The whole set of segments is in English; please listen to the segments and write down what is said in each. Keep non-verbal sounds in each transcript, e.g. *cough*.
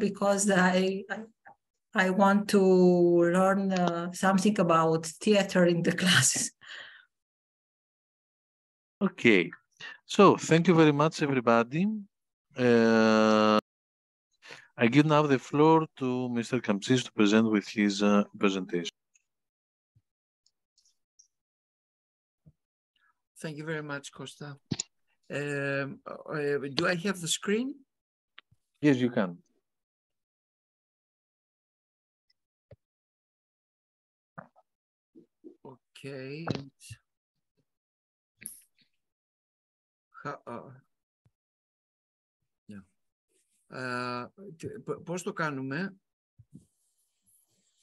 because I, I, I want to learn uh, something about theater in the *laughs* classes. Okay, so thank you very much, everybody. Uh, I give now the floor to Mr. Kamtsis to present with his uh, presentation. Thank you very much, Costa. Um, uh, do I have the screen? Yes, you can. Okay. And how, uh, yeah. uh, πώς το κάνουμε;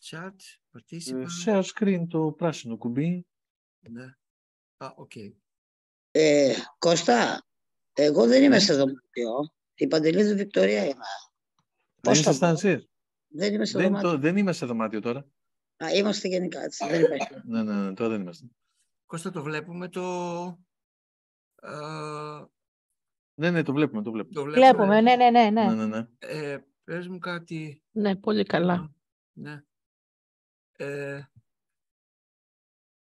Chat, participant. Share screen, το πράσινο κουμπί. Ναι. Α, οκ. Okay. Ε, Κώστα, εγώ δεν είμαι σε δωμάτιο. Η Παντελίδου Βικτωρία είμαι. Δεν ήσασταν εσείς. Δεν είμαι σε δεν, δωμάτιο. Το, δεν είμαι σε δωμάτιο τώρα. Α, είμαστε γενικά έτσι. Δεν υπάρχει. *laughs* ναι, ναι, ναι, τώρα δεν είμαστε. Κώστα, το βλέπουμε το... Uh... Ναι, ναι, το βλέπουμε, το βλέπουμε. Το βλέπουμε, βλέπουμε ναι, ναι, ναι. ναι. ναι, ναι, ναι. Ε, πες μου κάτι... Ναι, πολύ καλά. Ναι. Ε,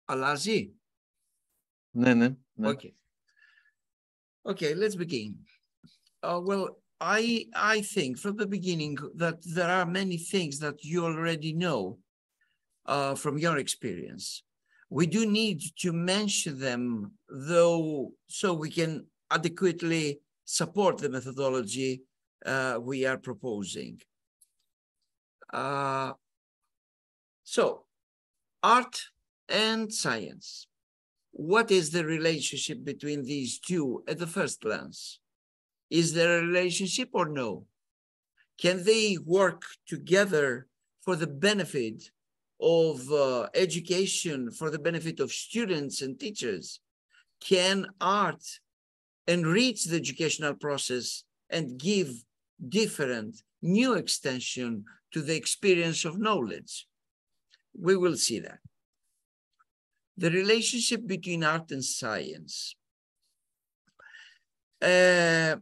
αλλάζει; Ναι, ναι, ναι. Okay. Okay, let's begin. Uh, well, I I think from the beginning that there are many things that you already know uh, from your experience. We do need to mention them, though, so we can adequately support the methodology uh, we are proposing. Uh, so, art and science. What is the relationship between these two at the first glance? Is there a relationship or no? Can they work together for the benefit of uh, education, for the benefit of students and teachers? Can art enrich the educational process and give different new extension to the experience of knowledge? We will see that. The relationship between art and science. Uh,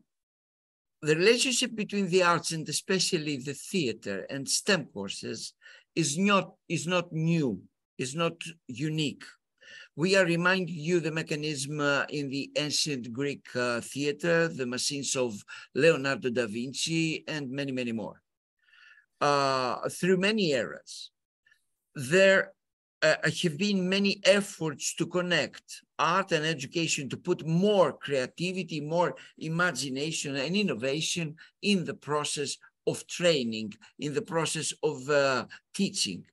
the relationship between the arts and especially the theater and STEM courses is not, is not new, is not unique. We are reminding you the mechanism uh, in the ancient Greek uh, theater, the machines of Leonardo da Vinci, and many, many more. Uh, through many eras, there uh, have been many efforts to connect art and education to put more creativity, more imagination and innovation in the process of training, in the process of uh, teaching.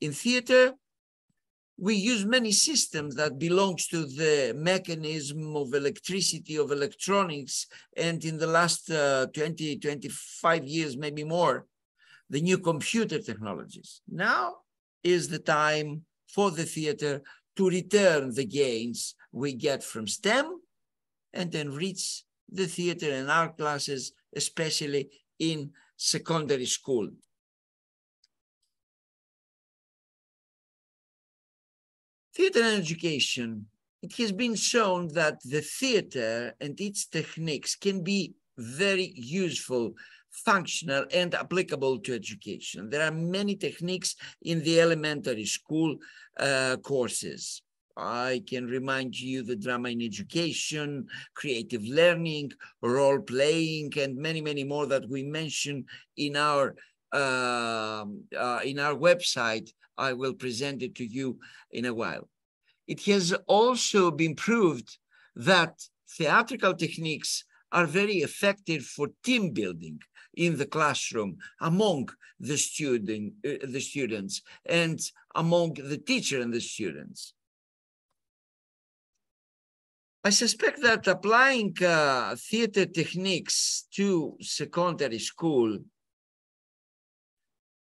In theater, we use many systems that belongs to the mechanism of electricity, of electronics, and in the last uh, 20, 25 years, maybe more, the new computer technologies. Now is the time for the theater to return the gains we get from STEM and enrich the theater and art classes, especially in secondary school. Theater and education. It has been shown that the theater and its techniques can be very useful functional and applicable to education. There are many techniques in the elementary school uh, courses. I can remind you the drama in education, creative learning, role playing, and many, many more that we mention in our uh, uh, in our website. I will present it to you in a while. It has also been proved that theatrical techniques are very effective for team building in the classroom among the student uh, the students and among the teacher and the students i suspect that applying uh, theater techniques to secondary school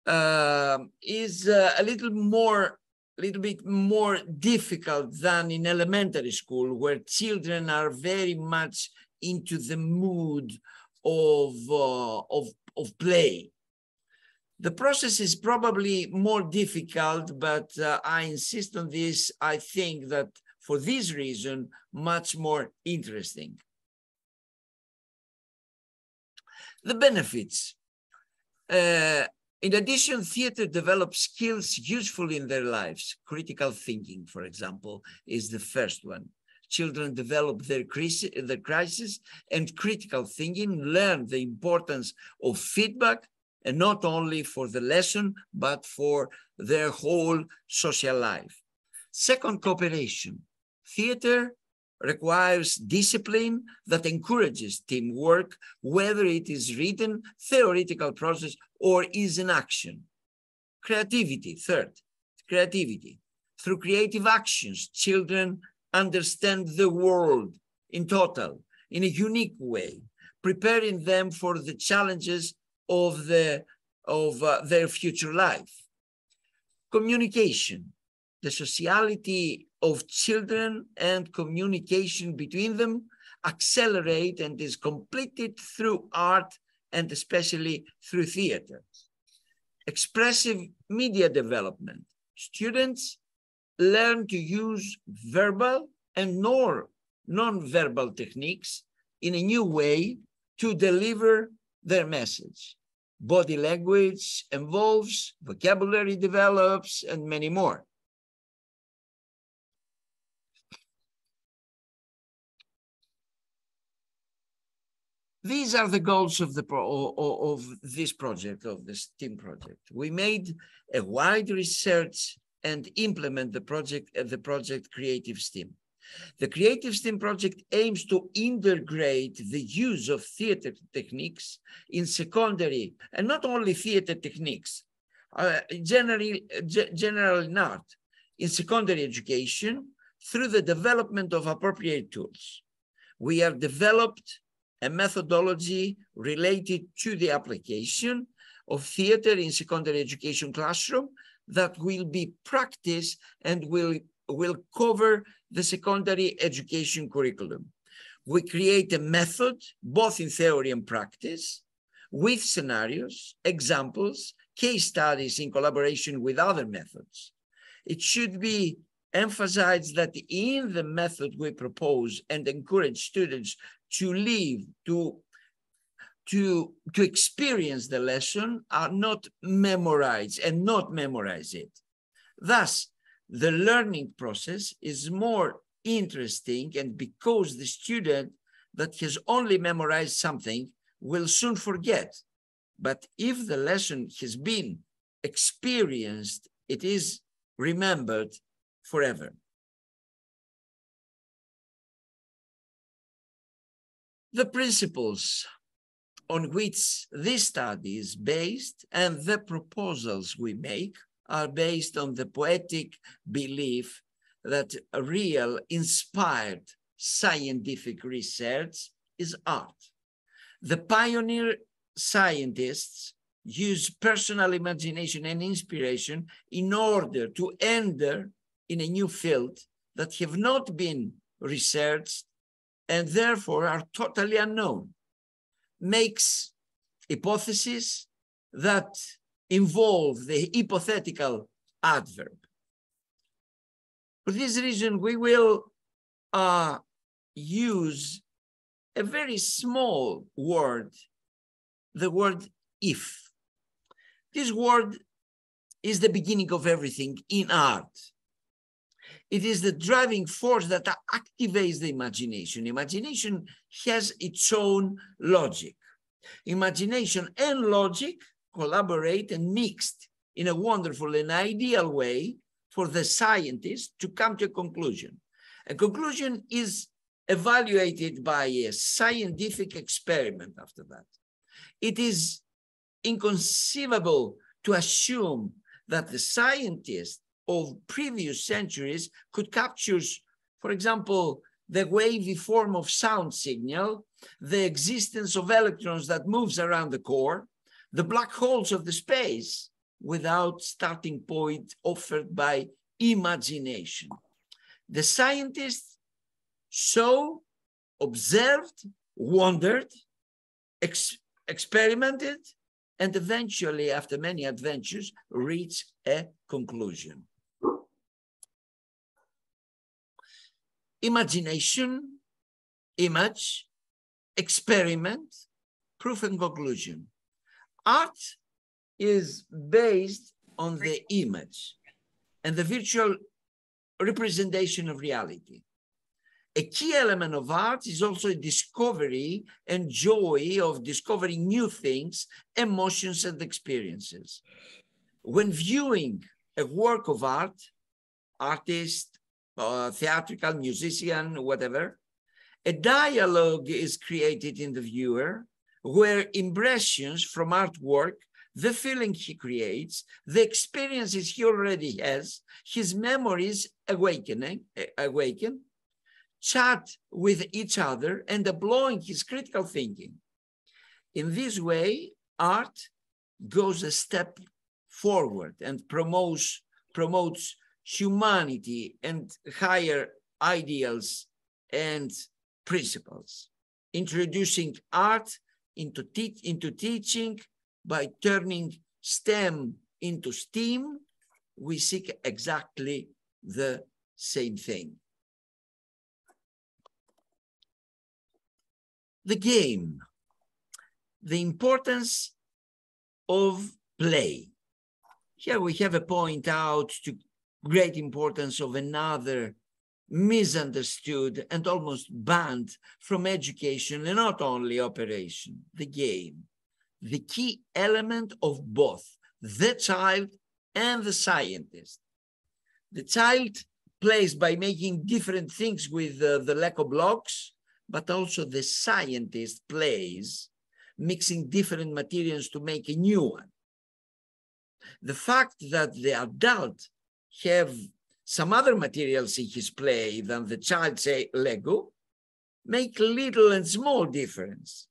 uh, is a little more a little bit more difficult than in elementary school where children are very much into the mood of, uh, of, of play. The process is probably more difficult, but uh, I insist on this. I think that for this reason, much more interesting. The benefits. Uh, in addition, theater develops skills useful in their lives. Critical thinking, for example, is the first one. Children develop their crisis, their crisis and critical thinking, learn the importance of feedback, and not only for the lesson, but for their whole social life. Second, cooperation. Theater requires discipline that encourages teamwork, whether it is written, theoretical process, or is in action. Creativity, third, creativity. Through creative actions, children understand the world in total, in a unique way, preparing them for the challenges of, the, of uh, their future life. Communication, the sociality of children and communication between them accelerate and is completed through art and especially through theater. Expressive media development. Students learn to use verbal and nor non-verbal techniques in a new way to deliver their message. Body language evolves, vocabulary develops, and many more. These are the goals of the pro of this project, of the STEAM project. We made a wide research and implement the project uh, the project Creative STEAM. The Creative STEAM project aims to integrate the use of theater techniques in secondary, and not only theater techniques, uh, generally, general in art, in secondary education through the development of appropriate tools. We have developed a methodology related to the application of theater in secondary education classroom that will be practiced and will, will cover the secondary education curriculum. We create a method, both in theory and practice, with scenarios, examples, case studies in collaboration with other methods. It should be emphasized that in the method we propose and encourage students to live, to, to, to experience the lesson are not memorized and not memorize it. Thus, the learning process is more interesting and because the student that has only memorized something will soon forget. But if the lesson has been experienced, it is remembered forever. The principles on which this study is based and the proposals we make are based on the poetic belief that real, inspired scientific research is art. The pioneer scientists use personal imagination and inspiration in order to enter in a new field that have not been researched and therefore are totally unknown, makes hypotheses that involve the hypothetical adverb. For this reason, we will uh, use a very small word, the word if. This word is the beginning of everything in art. It is the driving force that activates the imagination. Imagination has its own logic. Imagination and logic collaborate and mixed in a wonderful and ideal way for the scientist to come to a conclusion. A conclusion is evaluated by a scientific experiment after that. It is inconceivable to assume that the scientist of previous centuries could capture, for example, the wavy form of sound signal, the existence of electrons that moves around the core, the black holes of the space without starting point offered by imagination. The scientists saw, observed, wondered, ex experimented, and eventually, after many adventures, reached a conclusion. Imagination, image, experiment, proof and conclusion. Art is based on the image and the virtual representation of reality. A key element of art is also a discovery and joy of discovering new things, emotions, and experiences. When viewing a work of art, artist, uh, theatrical, musician, whatever, a dialogue is created in the viewer where impressions from artwork the feeling he creates, the experiences he already has, his memories awakening, awaken, chat with each other and deploying his critical thinking. In this way, art goes a step forward and promotes, promotes humanity and higher ideals and principles, introducing art into, te into teaching by turning STEM into STEAM, we seek exactly the same thing. The game, the importance of play. Here we have a point out to great importance of another misunderstood and almost banned from education and not only operation, the game the key element of both the child and the scientist. The child plays by making different things with uh, the Lego blocks, but also the scientist plays mixing different materials to make a new one. The fact that the adult have some other materials in his play than the child say Lego make little and small difference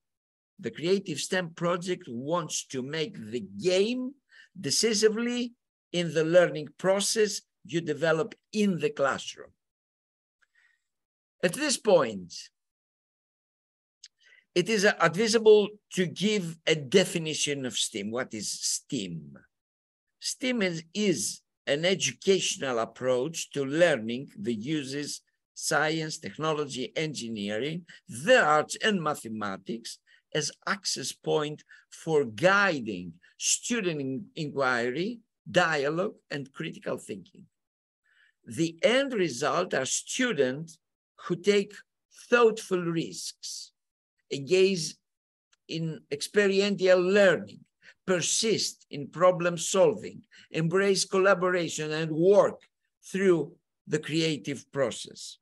the Creative STEM project wants to make the game decisively in the learning process you develop in the classroom. At this point, it is advisable to give a definition of STEAM. What is STEAM? STEAM is, is an educational approach to learning that uses science, technology, engineering, the arts, and mathematics as access point for guiding student inquiry, dialogue, and critical thinking. The end result are students who take thoughtful risks, engage in experiential learning, persist in problem solving, embrace collaboration, and work through the creative process.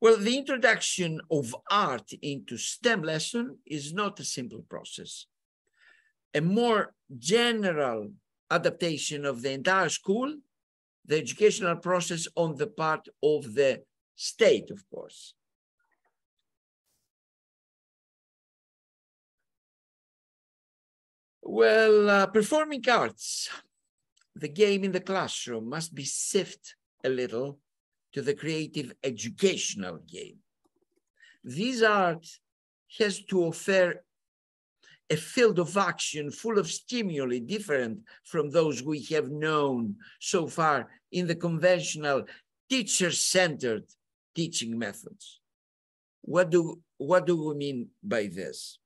Well, the introduction of art into STEM lesson is not a simple process. A more general adaptation of the entire school, the educational process on the part of the state, of course. Well, uh, performing arts, the game in the classroom must be sifted a little to the creative educational game. This art has to offer a field of action full of stimuli different from those we have known so far in the conventional teacher-centered teaching methods. What do, what do we mean by this?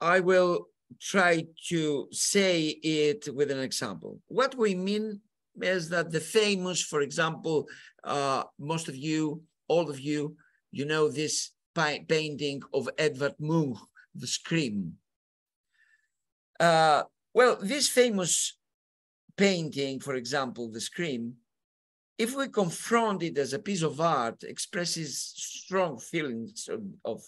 I will try to say it with an example. What we mean is that the famous, for example, uh, most of you, all of you, you know this painting of Edvard Munch, The Scream. Uh, well, this famous painting, for example, The Scream, if we confront it as a piece of art, expresses strong feelings of, of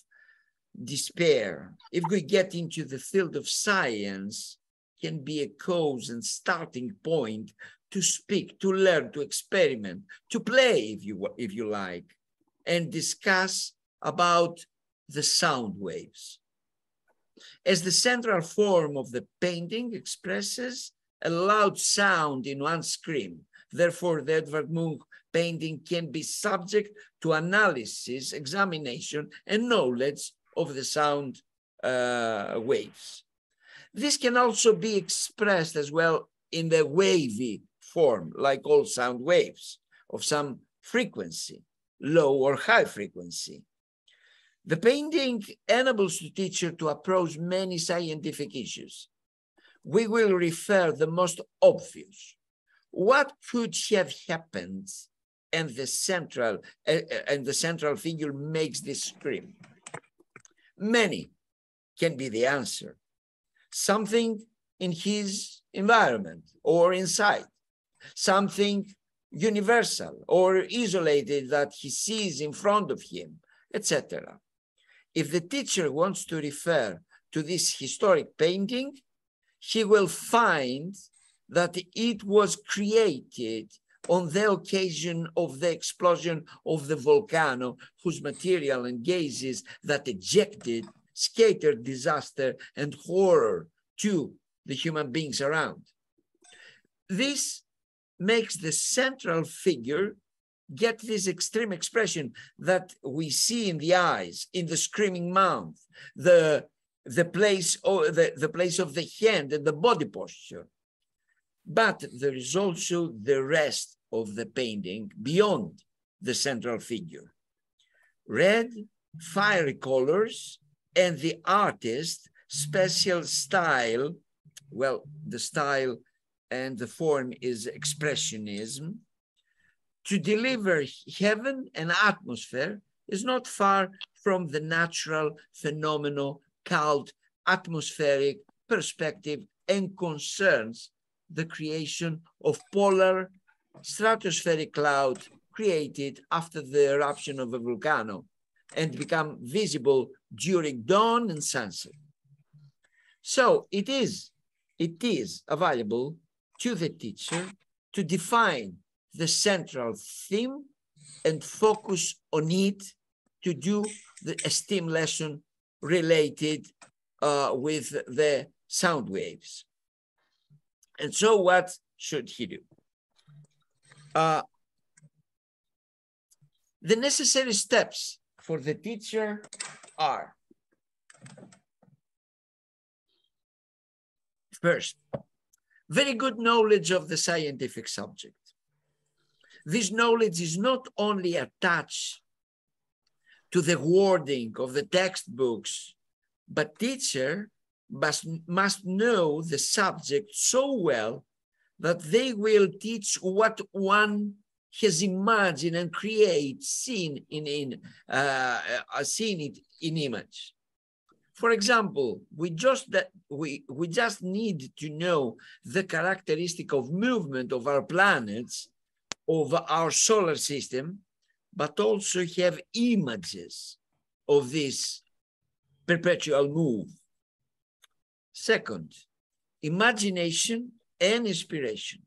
despair. If we get into the field of science, can be a cause and starting point to speak, to learn, to experiment, to play, if you, if you like, and discuss about the sound waves. As the central form of the painting expresses a loud sound in one scream, therefore the Edvard Munch painting can be subject to analysis, examination, and knowledge of the sound uh, waves. This can also be expressed as well in the wavy form, like all sound waves of some frequency, low or high frequency. The painting enables the teacher to approach many scientific issues. We will refer the most obvious. What could have happened and the central uh, and the central figure makes this scream? Many can be the answer. Something in his environment or inside, something universal or isolated that he sees in front of him, etc. If the teacher wants to refer to this historic painting, he will find that it was created on the occasion of the explosion of the volcano, whose material and gases that ejected scattered disaster and horror to the human beings around. This makes the central figure get this extreme expression that we see in the eyes, in the screaming mouth, the, the, place, or the, the place of the hand and the body posture. But there is also the rest of the painting beyond the central figure. Red, fiery colors, and the artist special style, well, the style and the form is expressionism, to deliver heaven and atmosphere is not far from the natural phenomenal, called atmospheric perspective and concerns the creation of polar stratospheric cloud created after the eruption of a volcano and become visible during dawn and sunset. So it is, it is available to the teacher to define the central theme and focus on it to do the STEAM lesson related uh, with the sound waves. And so what should he do? Uh, the necessary steps for the teacher are first, very good knowledge of the scientific subject. This knowledge is not only attached to the wording of the textbooks, but teacher must, must know the subject so well that they will teach what one has imagined and create, seen in, in uh, uh, seen it in image. For example, we just that we we just need to know the characteristic of movement of our planets of our solar system, but also have images of this perpetual move. Second, imagination and inspiration.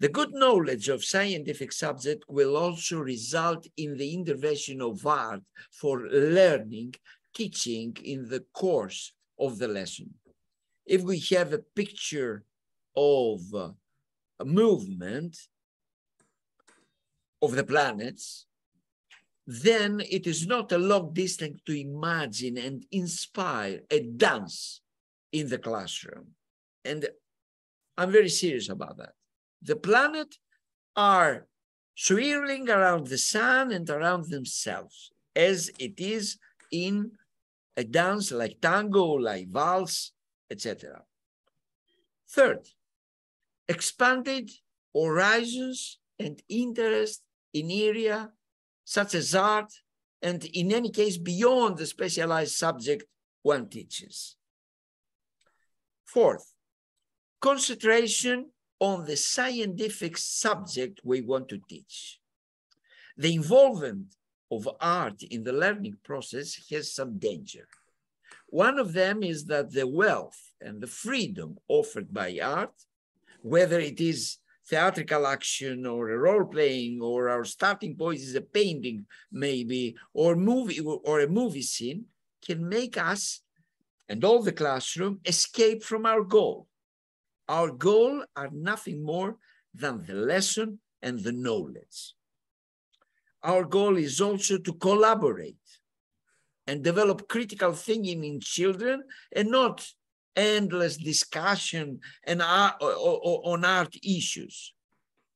The good knowledge of scientific subject will also result in the intervention of art for learning, teaching in the course of the lesson. If we have a picture of a movement, of the planets, then it is not a long distance to imagine and inspire a dance in the classroom. And I'm very serious about that. The planet are swirling around the sun and around themselves, as it is in a dance like tango, like valse, etc. Third, expanded horizons and interest in area such as art, and in any case, beyond the specialized subject one teaches. Fourth, concentration on the scientific subject we want to teach. The involvement of art in the learning process has some danger. One of them is that the wealth and the freedom offered by art, whether it is theatrical action or a role playing or our starting point is a painting maybe or movie or a movie scene can make us and all the classroom escape from our goal our goal are nothing more than the lesson and the knowledge our goal is also to collaborate and develop critical thinking in children and not endless discussion and art, on art issues.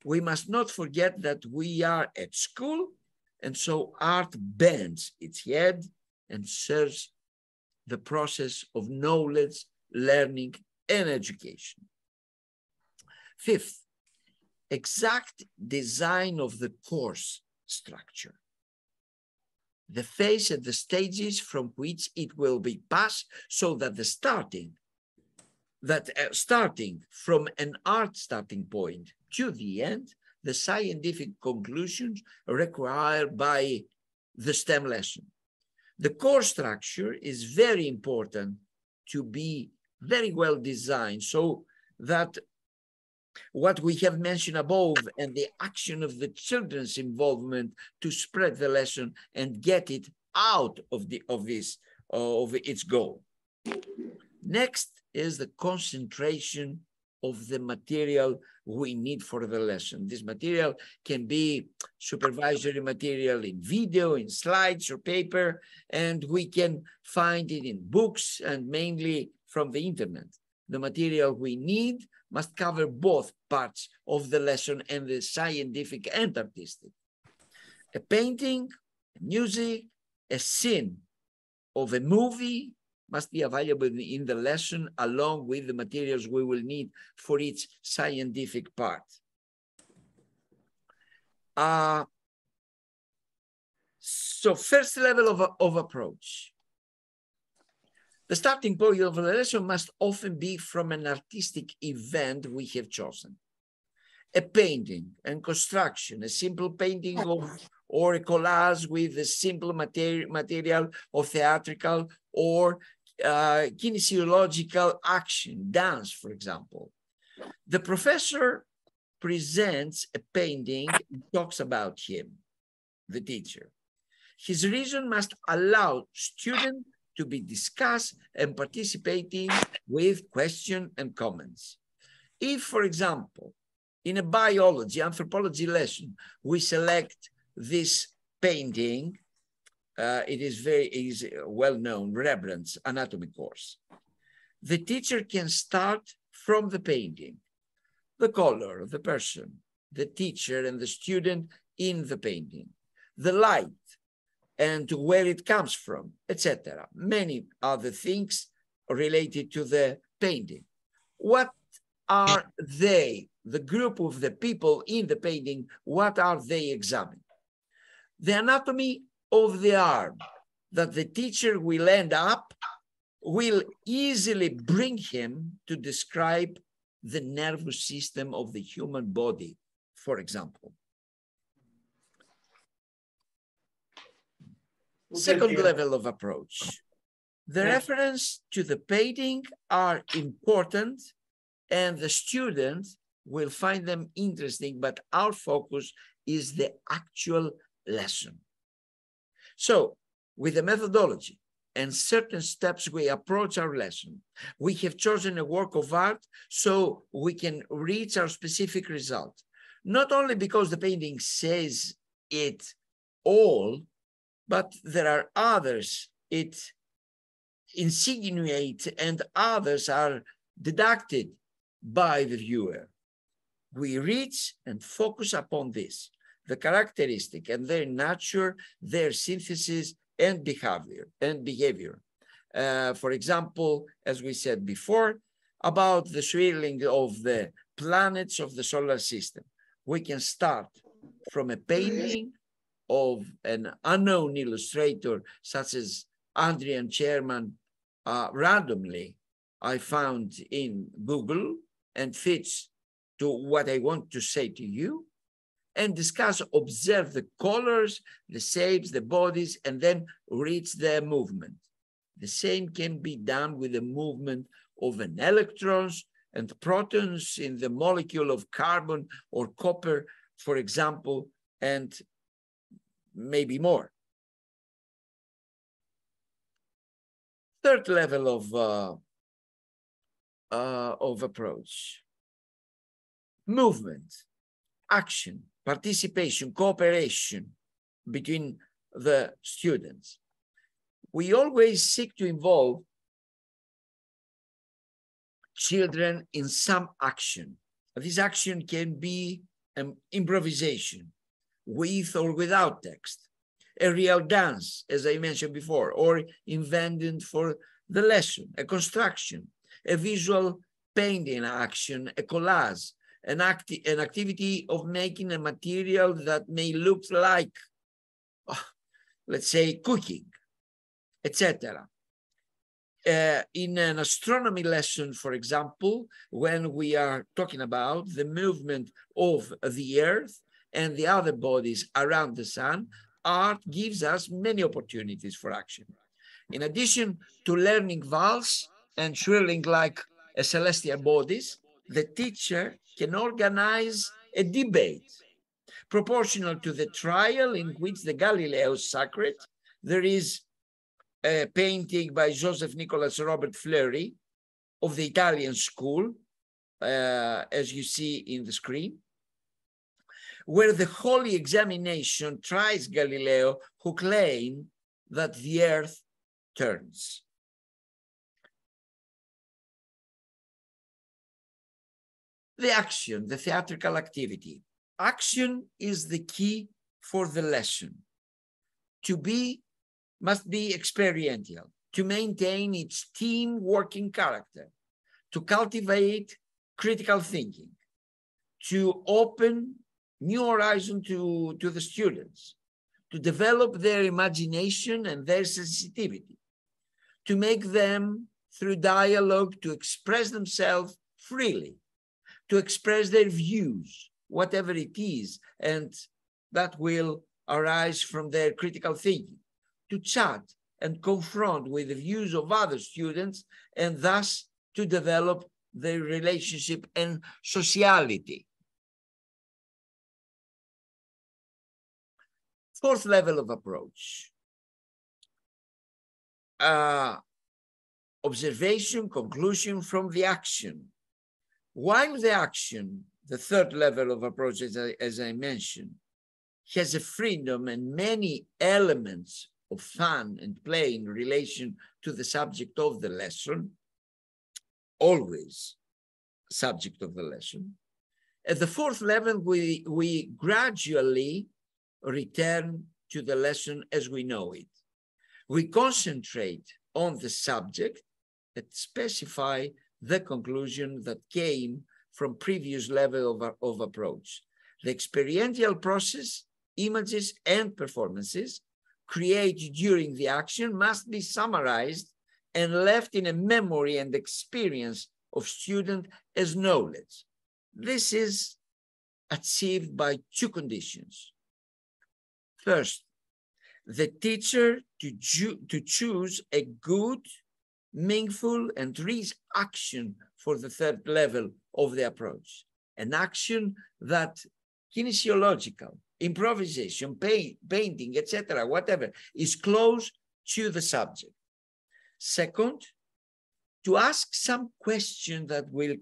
We must not forget that we are at school, and so art bends its head and serves the process of knowledge, learning, and education. Fifth, exact design of the course structure. The phase and the stages from which it will be passed so that the starting, that uh, starting from an art starting point to the end, the scientific conclusions required by the STEM lesson. The core structure is very important to be very well designed so that what we have mentioned above and the action of the children's involvement to spread the lesson and get it out of the of this of its goal. Next is the concentration of the material we need for the lesson. This material can be supervisory material in video, in slides or paper, and we can find it in books and mainly from the internet. The material we need must cover both parts of the lesson and the scientific and artistic. A painting, music, a scene of a movie must be available in the lesson along with the materials we will need for each scientific part. Uh, so first level of, of approach. The starting point of the lesson must often be from an artistic event we have chosen. A painting and construction, a simple painting of or a collage with a simple material, material of theatrical or uh, kinesiological action, dance, for example. The professor presents a painting, talks about him, the teacher. His reason must allow student to be discussed and participating with question and comments. If, for example, in a biology, anthropology lesson, we select this painting, uh, it is very is well known, Rembrandt's anatomy course. The teacher can start from the painting, the color of the person, the teacher and the student in the painting, the light, and where it comes from, etc. Many other things related to the painting. What are they, the group of the people in the painting, what are they examining? The anatomy of the arm that the teacher will end up will easily bring him to describe the nervous system of the human body, for example. Second level of approach. The reference to the painting are important and the student will find them interesting, but our focus is the actual lesson. So with the methodology and certain steps we approach our lesson, we have chosen a work of art so we can reach our specific result. Not only because the painting says it all, but there are others it insinuates and others are deducted by the viewer. We reach and focus upon this, the characteristic and their nature, their synthesis and behavior and behavior. Uh, for example, as we said before, about the swirling of the planets of the solar system. We can start from a painting of an unknown illustrator such as Adrian Chairman uh, randomly I found in Google and fits to what I want to say to you and discuss, observe the colors, the shapes, the bodies, and then reach their movement. The same can be done with the movement of an electrons and protons in the molecule of carbon or copper, for example, and maybe more. Third level of, uh, uh, of approach, movement, action, participation, cooperation between the students. We always seek to involve children in some action. This action can be an improvisation, with or without text. a real dance, as I mentioned before, or invented for the lesson, a construction, a visual painting action, a collage, an, acti an activity of making a material that may look like, oh, let's say, cooking, etc. Uh, in an astronomy lesson, for example, when we are talking about the movement of the Earth and the other bodies around the sun, art gives us many opportunities for action. In addition to learning vowels and swirling like a celestial bodies, the teacher can organize a debate proportional to the trial in which the Galileo sacred. There is a painting by Joseph Nicolas Robert Fleury of the Italian school, uh, as you see in the screen, where the holy examination tries Galileo, who claim that the earth turns. The action, the theatrical activity. Action is the key for the lesson. To be must be experiential, to maintain its team working character, to cultivate critical thinking, to open new horizon to, to the students, to develop their imagination and their sensitivity, to make them through dialogue to express themselves freely, to express their views, whatever it is, and that will arise from their critical thinking, to chat and confront with the views of other students, and thus to develop their relationship and sociality. Fourth level of approach. Uh, observation, conclusion from the action. While the action, the third level of approach, as I, as I mentioned, has a freedom and many elements of fun and play in relation to the subject of the lesson, always subject of the lesson. At the fourth level, we, we gradually return to the lesson as we know it. We concentrate on the subject and specify the conclusion that came from previous level of, of approach. The experiential process, images and performances created during the action must be summarized and left in a memory and experience of student as knowledge. This is achieved by two conditions. First, the teacher to, to choose a good meaningful and rich action for the third level of the approach. An action that kinesiological, improvisation, paint, painting, etc., whatever, is close to the subject. Second, to ask some question that will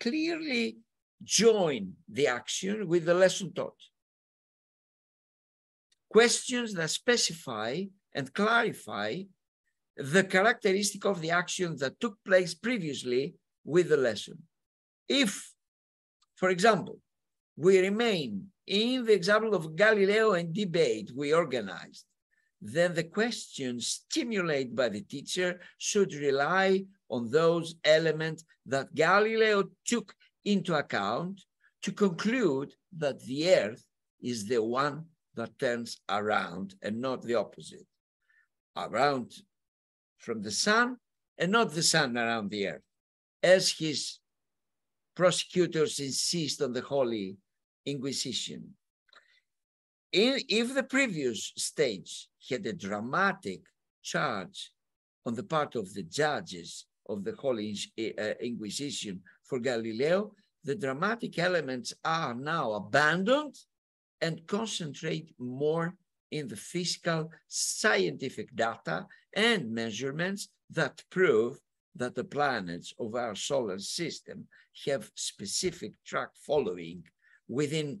clearly join the action with the lesson taught. Questions that specify and clarify the characteristic of the action that took place previously with the lesson. If, for example, we remain in the example of Galileo and debate we organized, then the questions stimulated by the teacher should rely on those elements that Galileo took into account to conclude that the earth is the one that turns around and not the opposite. Around from the sun and not the sun around the earth, as his prosecutors insist on the Holy Inquisition. In, if the previous stage had a dramatic charge on the part of the judges of the Holy uh, Inquisition for Galileo, the dramatic elements are now abandoned and concentrate more in the physical scientific data and measurements that prove that the planets of our solar system have specific track following within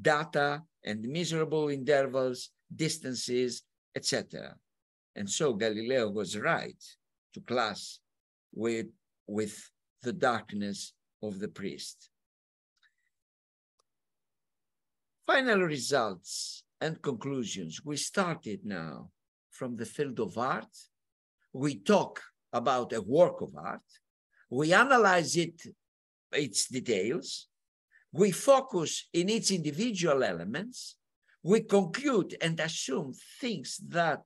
data and measurable intervals, distances, etc. And so Galileo was right to class with, with the darkness of the priest. Final results and conclusions. We started now from the field of art. We talk about a work of art. We analyze it, its details. We focus in its individual elements. We conclude and assume things that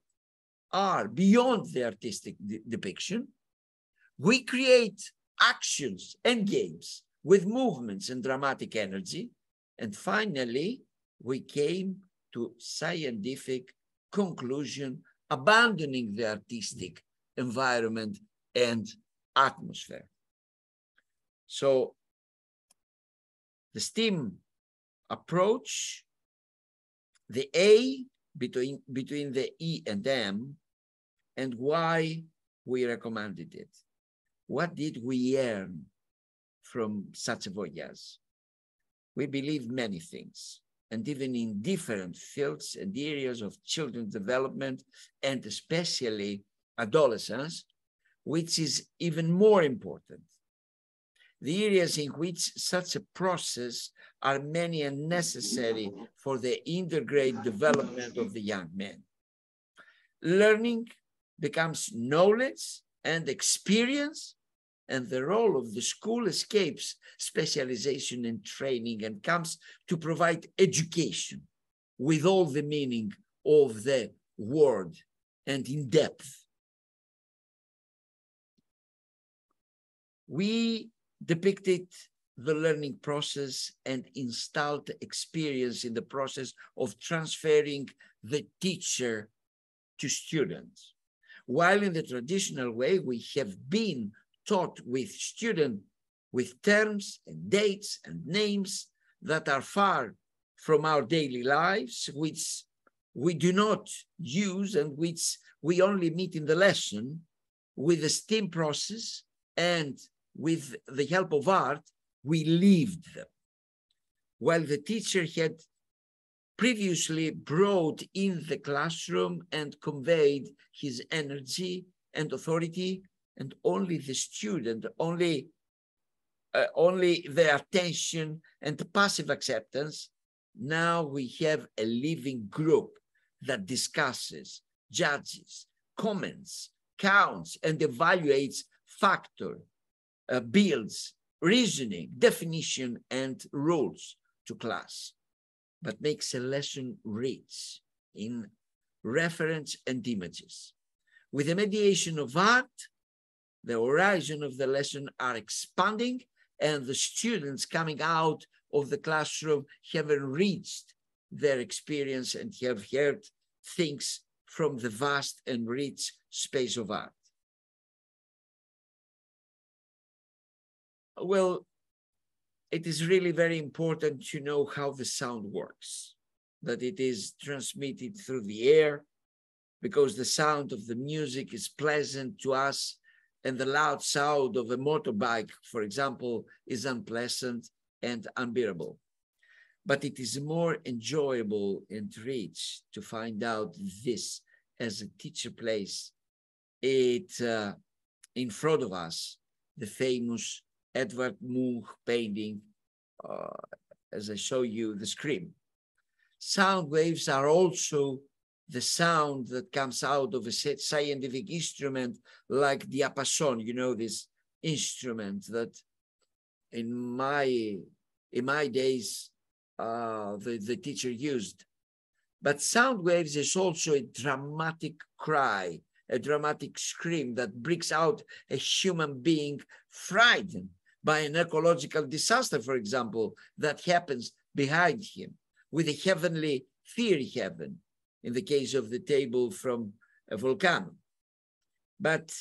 are beyond the artistic de depiction. We create actions and games with movements and dramatic energy. And finally, we came to scientific conclusion, abandoning the artistic environment and atmosphere. So the STEAM approach, the A between, between the E and M, and why we recommended it. What did we learn from such a voyage? We believe many things, and even in different fields and areas of children's development, and especially adolescence, which is even more important. The areas in which such a process are many and necessary for the integrated development of the young man. Learning becomes knowledge and experience, and the role of the school escapes specialization and training and comes to provide education with all the meaning of the word and in depth. We depicted the learning process and installed experience in the process of transferring the teacher to students. While in the traditional way, we have been taught with students with terms and dates and names that are far from our daily lives, which we do not use and which we only meet in the lesson with the STEAM process and with the help of art, we lived them. While the teacher had previously brought in the classroom and conveyed his energy and authority, and only the student, only, uh, only the attention and passive acceptance, now we have a living group that discusses, judges, comments, counts, and evaluates factor, uh, builds reasoning, definition, and rules to class, but makes a lesson rich in reference and images. With the mediation of art, the horizon of the lesson are expanding and the students coming out of the classroom have enriched their experience and have heard things from the vast and rich space of art. Well, it is really very important to know how the sound works, that it is transmitted through the air, because the sound of the music is pleasant to us, and the loud sound of a motorbike, for example, is unpleasant and unbearable. But it is more enjoyable and rich to find out this as a teacher plays it uh, in front of us, the famous Edward Munch painting, uh, as I show you the screen. Sound waves are also the sound that comes out of a scientific instrument like the diapason, you know, this instrument that in my in my days uh, the, the teacher used. But sound waves is also a dramatic cry, a dramatic scream that breaks out a human being frightened by an ecological disaster, for example, that happens behind him with a heavenly fear heaven in the case of the table from a volcano. But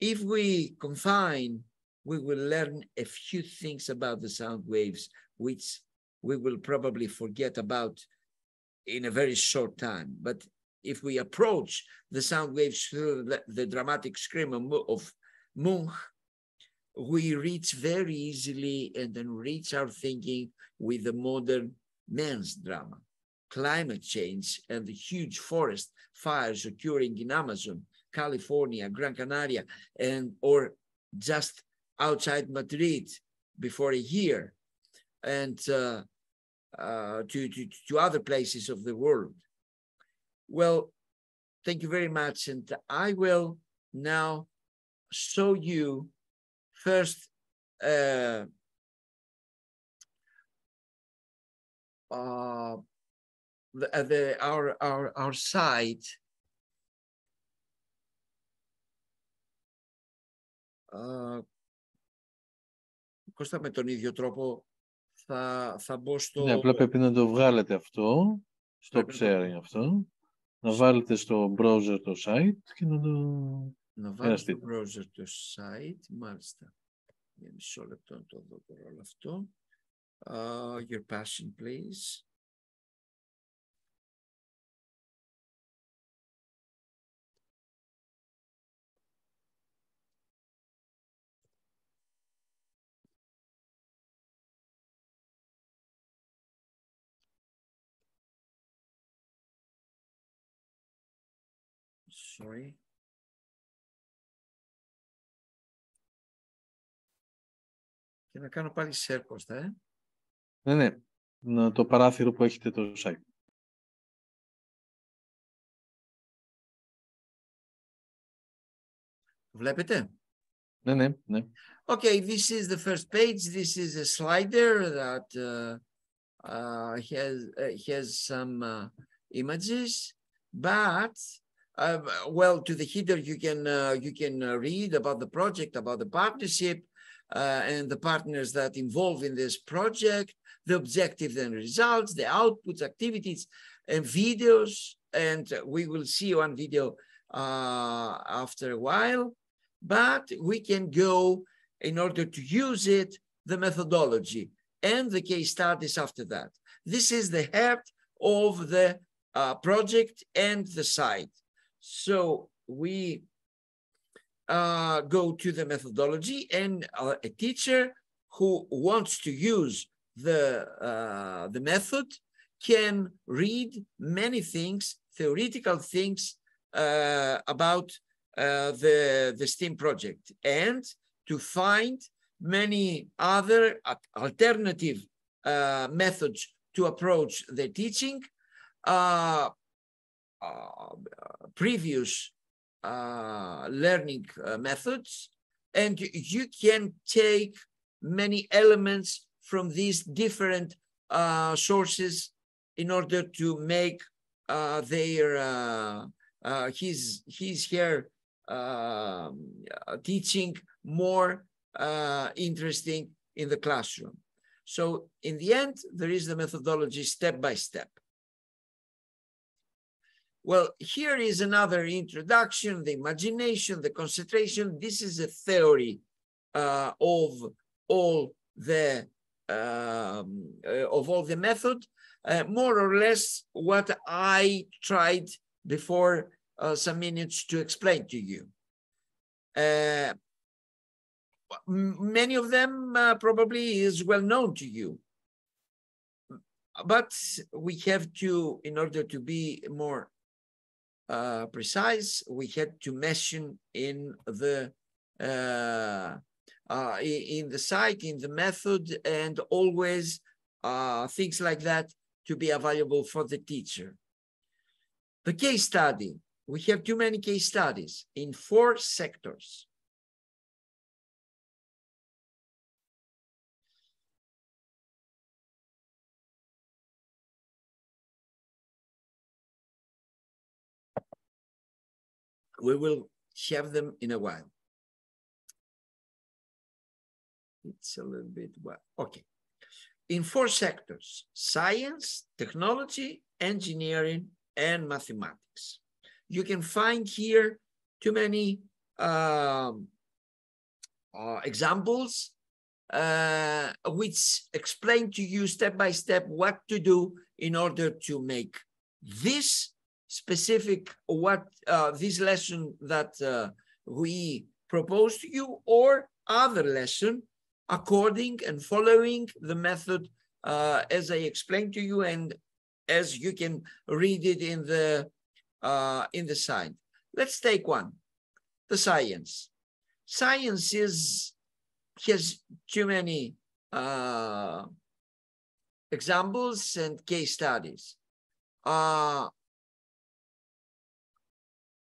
if we confine, we will learn a few things about the sound waves, which we will probably forget about in a very short time. But if we approach the sound waves through the, the dramatic scream of, of Munch, we reach very easily and enrich our thinking with the modern men's drama. Climate change and the huge forest fires occurring in Amazon, California, Gran Canaria, and or just outside Madrid before a year. And uh, uh, to, to, to other places of the world. Well, thank you very much. And I will now show you first uh, uh, the, uh, the, our, our, our site uh, Κώστα με τον ίδιο τρόπο θα, θα μπω στο... Ναι, απλά πρέπει να το βγάλετε αυτό, στο sharing αυτό, να βάλετε στο browser το site και να το Να βάλω στο browser το site, μάλιστα. Για μισό λεπτό να το δω τώρα όλο αυτό. Uh, your passion, please. Sorry. Και να κάνω πάλι share, Κώστα, ε. Ναι, ναι. Να το παράθυρο που έχετε το site. Βλέπετε. Ναι, ναι, ναι. Okay, this is the first page. This is a slider that uh, uh, has uh, has some uh, images, but uh, well, to the header you can uh, you can uh, read about the project, about the partnership, uh, and the partners that involve in this project, the objectives and results, the outputs, activities, and videos. And we will see one video uh, after a while, but we can go in order to use it, the methodology and the case studies after that. This is the heart of the uh, project and the site. So we uh, go to the methodology and uh, a teacher who wants to use the, uh, the method can read many things, theoretical things uh, about uh, the, the STEAM project and to find many other alternative uh, methods to approach the teaching, previous uh, learning uh, methods, and you can take many elements from these different uh, sources in order to make uh, their uh, uh, his his here um, teaching more interesting in the classroom. So in the end, there is the methodology step by step. Well, here is another introduction, the imagination, the concentration. This is a theory uh, of all the um, uh, of all the method, uh, more or less what I tried before uh, some minutes to explain to you. Uh, many of them uh, probably is well known to you, but we have to, in order to be more uh, precise, we had to mention in the uh, uh, in the site, in the method, and always uh, things like that to be available for the teacher. The case study, we have too many case studies in four sectors. We will have them in a while. It's a little bit, well, okay. In four sectors, science, technology, engineering, and mathematics. You can find here too many um, uh, examples uh, which explain to you step by step what to do in order to make this specific what uh, this lesson that uh, we propose to you or other lesson according and following the method uh, as I explained to you and as you can read it in the uh, in the site. Let's take one, the science. Science is has too many uh, examples and case studies. Uh,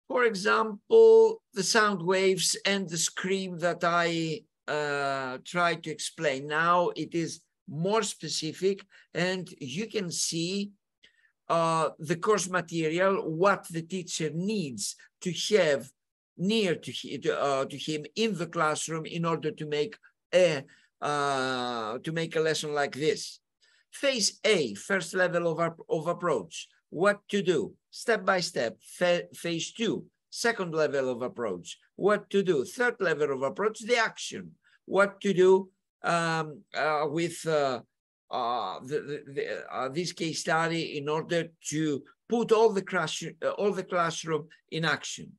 for example, the sound waves and the scream that I uh, try to explain. Now it is more specific and you can see uh, the course material, what the teacher needs to have near to, to, uh, to him in the classroom in order to make a uh, to make a lesson like this. Phase A, first level of, of approach, what to do, step by step. phase two, second level of approach, what to do. Third level of approach, the action, what to do um, uh, with uh, uh, the, the, uh, this case study in order to put all the, uh, all the classroom in action.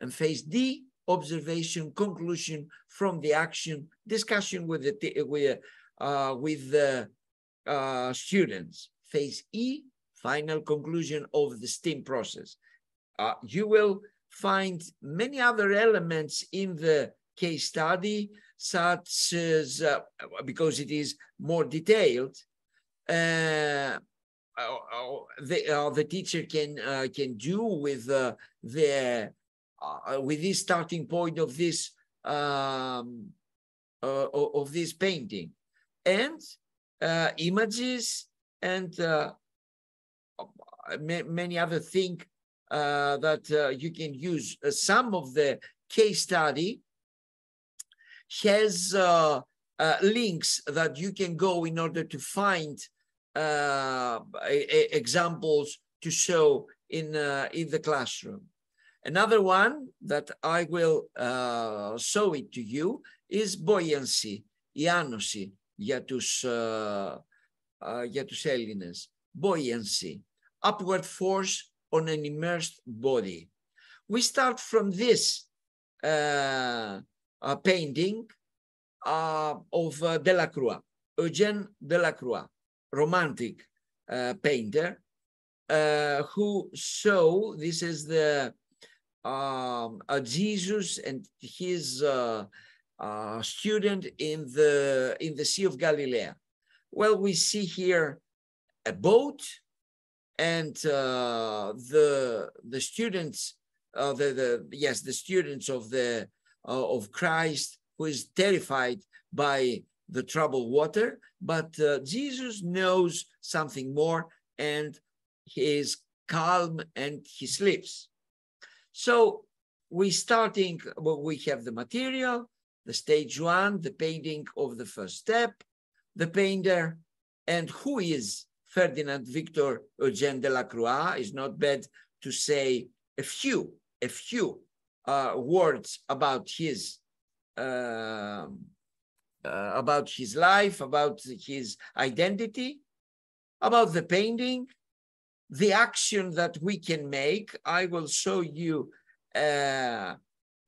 And phase D, observation, conclusion from the action, discussion with the, with, uh, with the students. Phase E, final conclusion of the STEAM process. Uh, you will find many other elements in the case study, such as, uh, because it is more detailed, uh, uh the, uh, the teacher can uh, can do with uh, the with this starting point of this um, of this painting, and images and many other things that you can use. some of the case study has uh, uh, links that you can go in order to find uh, examples to show in, uh, in the classroom. Another one that I will uh, show it to you is buoyancy, η άνωση για τους, uh, για τους Έλληνες. Buoyancy, upward force on an immersed body. We start from this uh, painting uh, of uh, Delacroix, Eugène Delacroix, romantic uh, painter, uh, who show this is the um, Jesus and his uh, student in the in the Sea of Galilee. Well, we see here a boat and the the students, the the yes, the students of the uh, of Christ who is terrified by the troubled water, but uh, Jesus knows something more and he is calm and he sleeps. So we starting, well, we have the material, the stage one, the painting of the first step, the painter, and who is Ferdinand Victor Eugène Delacroix is not bad to say a few, a few uh, words about his uh, uh, about his life, about his identity, about the painting, the action that we can make. I will show you uh,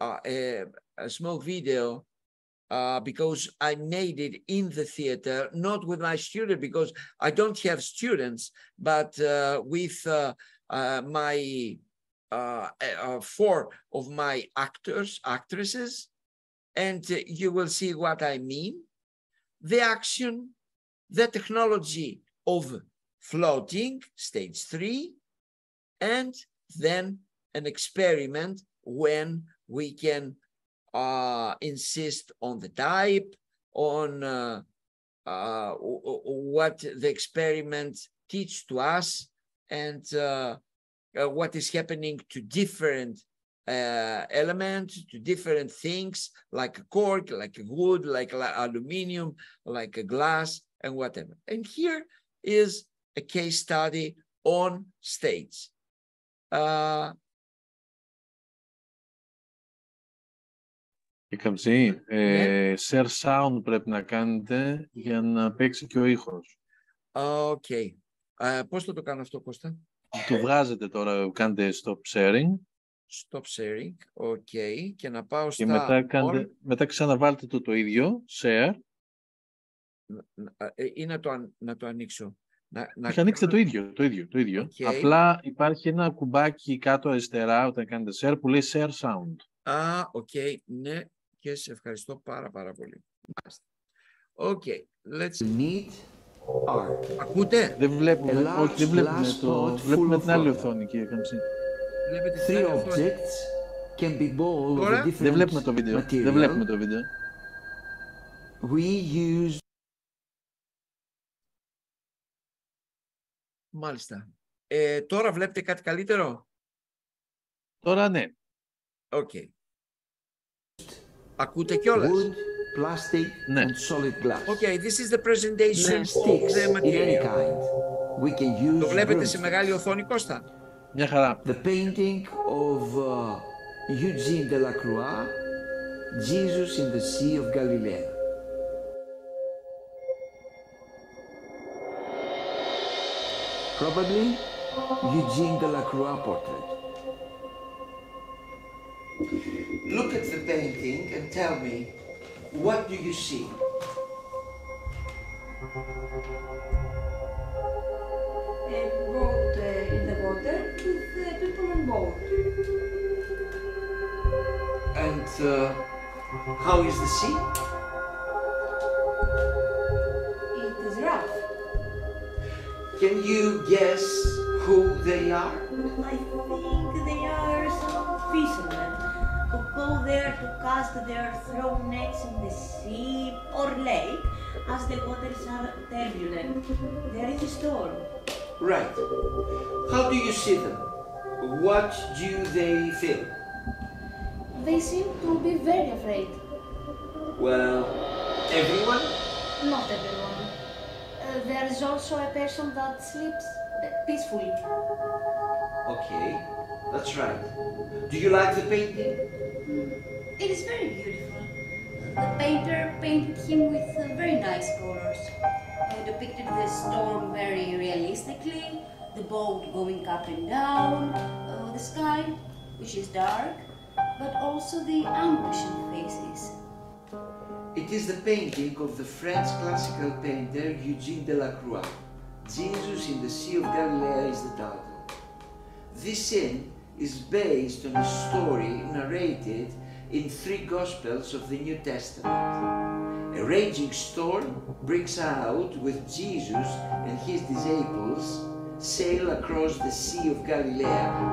uh a, a, small video uh, because I made it in the theater, not with my student because I don't have students, but uh, with my uh, uh, four of my actors, actresses, and uh, you will see what I mean. The action, the technology of floating, stage three, and then an experiment when we can uh, insist on the type, on uh, uh, what the experiment teach to us, and uh, uh, what is happening to different uh, elements, to different things, like a cork, like a wood, like aluminium, like a glass, and whatever. And here is a case study on states. Καμψή, ε, share sound πρέπει να κάνετε για να παίξει και ο ήχος. Οκ. Okay. Uh, πώς θα το κάνω αυτό, Κώστα; Το βγάζετε τώρα, κάντε stop sharing. Stop sharing, οκ. Okay. Και να πάω στα... Και μετά, κάντε, μετά ξαναβάλτε το το ίδιο, share. Ε, ή να το, να το ανοίξω. Να, να... ανοίξτε το ίδιο, το ίδιο, το ίδιο. Okay. Απλά υπάρχει ένα κουμπάκι κάτω αριστερά όταν κάνετε share που λέει share sound. Α, οκ, okay. ναι. Και σε ευχαριστώ πάρα πάρα πολύ. Okay, let's meet are. Ακούτε; Δεν βλέπουμε, A όχι, δεν large βλέπουμε glass το, pot βλέπουμε full την of άλλη water. οθόνη, κύριε Καμψή. Βλέπετε την Three άλλη οθόνη. objects can be ball of Τώρα; a different Δεν βλέπουμε το βίντεο. material. Δεν βλέπουμε το βίντεο. We use Μάλιστα. Ε, τώρα βλέπετε κάτι καλύτερο; Τώρα ναι. Οκ. Ακούτε κιόλας. wood, plastic, Ναι. and solid glass. Okay, this is the presentation And of sticks the in any material. kind. We can use Το βλέπετε σε broomsticks. μεγάλη οθόνη, Κώστα. Μια χαρά. The painting of uh, Eugene Delacroix, Jesus in the Sea of Galilee. Probably Eugene Delacroix portrait. Look at the painting and tell me, what do you see? a boat uh, in the water with uh, people on board. And uh, how is the sea? It is rough. Can you guess who they are? I think they are some fishermen go there to cast their thrown nets in the sea or lake as the waters are turbulent. There is a storm. Right. How do you see them? What do they feel? They seem to be very afraid. Well, everyone? Not everyone. Uh, there is also a person that sleeps peacefully. Okay, that's right. Do you like the painting? It is very beautiful. The painter painted him with uh, very nice colors. He depicted the storm very realistically, the boat going up and down, uh, the sky, which is dark, but also the ambushing faces. It is the painting of the French classical painter Eugene Delacroix. Jesus in the Sea of Galilee is the title. This scene is based on a story narrated in three Gospels of the New Testament. A raging storm breaks out with Jesus and his disciples sail across the Sea of Galilee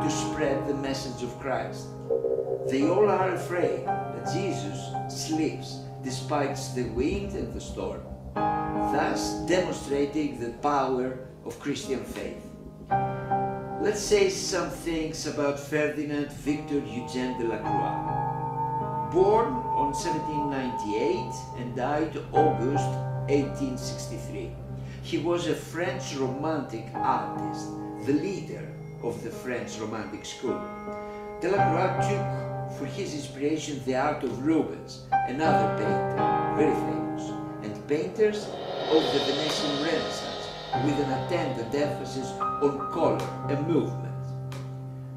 to spread the message of Christ. They all are afraid, but Jesus sleeps despite the wind and the storm, thus demonstrating the power of Christian faith. Let's say some things about Ferdinand Victor Eugène Delacroix. Born on 1798 and died August 1863. He was a French Romantic artist, the leader of the French Romantic school. Delacroix took for his inspiration the art of Rubens, another painter, very famous, and painters of the Venetian Renaissance, with an attendant emphasis on color and movement.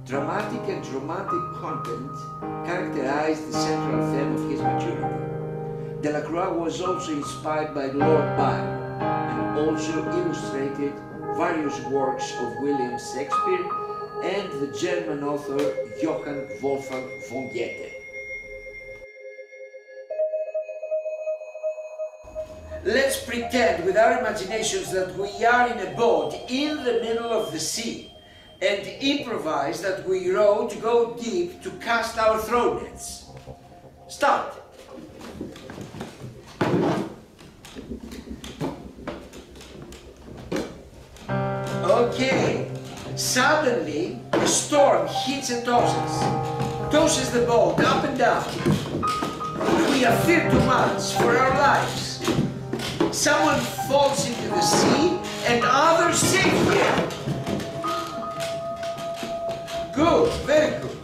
Dramatic and romantic content characterized the central theme of his maturity. Delacroix was also inspired by Lord Byron and also illustrated various works of William Shakespeare and the German author Johann Wolfgang von Goethe. Let's pretend with our imaginations that we are in a boat in the middle of the sea and improvise that we row to go deep to cast our throw nets. Start. Okay. Suddenly, a storm hits and tosses. Tosses the boat up and down. We are feared too much for our lives. Someone falls into the sea and others sink here. Good, very good.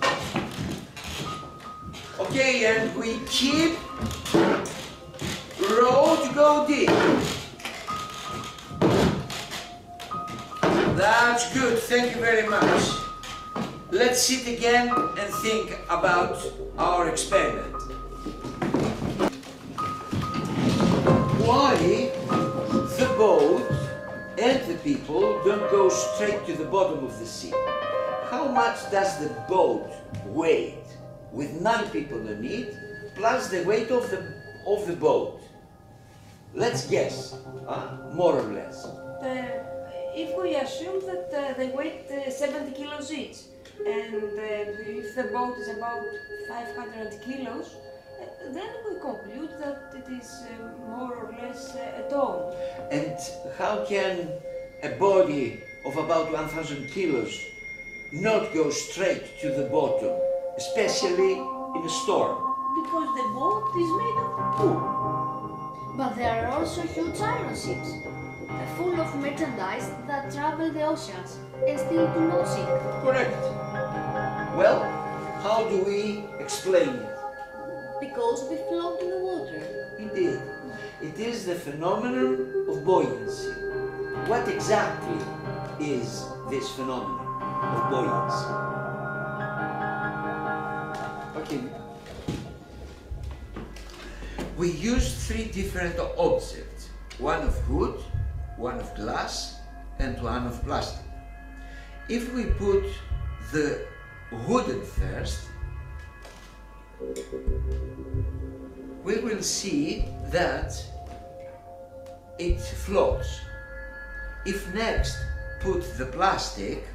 Okay, and we keep road go deep. That's good, thank you very much. Let's sit again and think about our experiment. Why the boat and the people don't go straight to the bottom of the sea? How much does the boat weigh with nine people on it, plus the weight of the, of the boat? Let's guess, huh? more or less. Uh, if we assume that uh, they weigh uh, 70 kilos each, and uh, if the boat is about 500 kilos, uh, then we conclude that it is uh, more or less uh, a ton. And how can a body of about 1000 kilos not go straight to the bottom, especially in a storm? Because the boat is made of wood. But there are also huge iron ships, uh, full of merchandise that travel the oceans and still do not sink. Correct. Well, how do we explain it? Because we float in the water. Indeed, it is the phenomenon of buoyancy. What exactly is this phenomenon of buoyancy? Okay. We used three different objects, one of wood, one of glass, and one of plastic. If we put the wooden first, we will see that it floats. If next put the plastic,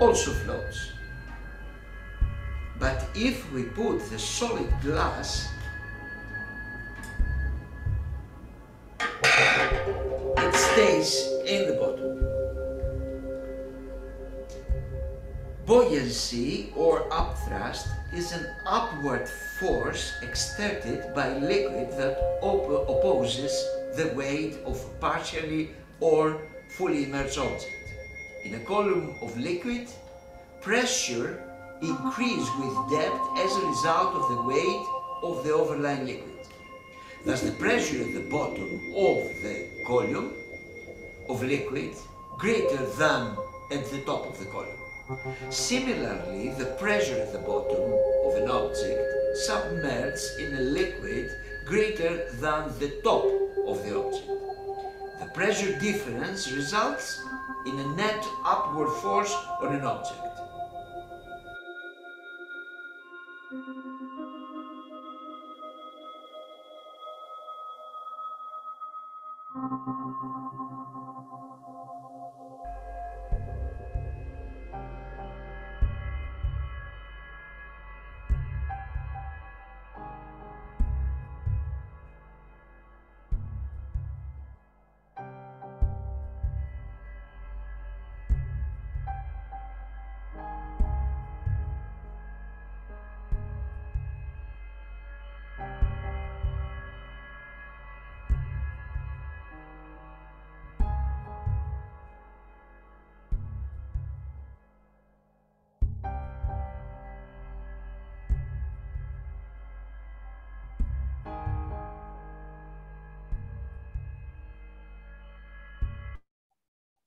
also floats. But if we put the solid glass, it stays in the bottom. Buoyancy or upthrust is an upward force exerted by liquid that op- opposes the weight of partially or fully immersed object. In a column of liquid, pressure increases with depth as a result of the weight of the overlying liquid. Thus, the pressure at the bottom of the column of liquid greater than at the top of the column. Similarly, the pressure at the bottom of an object submerged in a liquid greater than the top of the object. The pressure difference results in a net upward force on an object.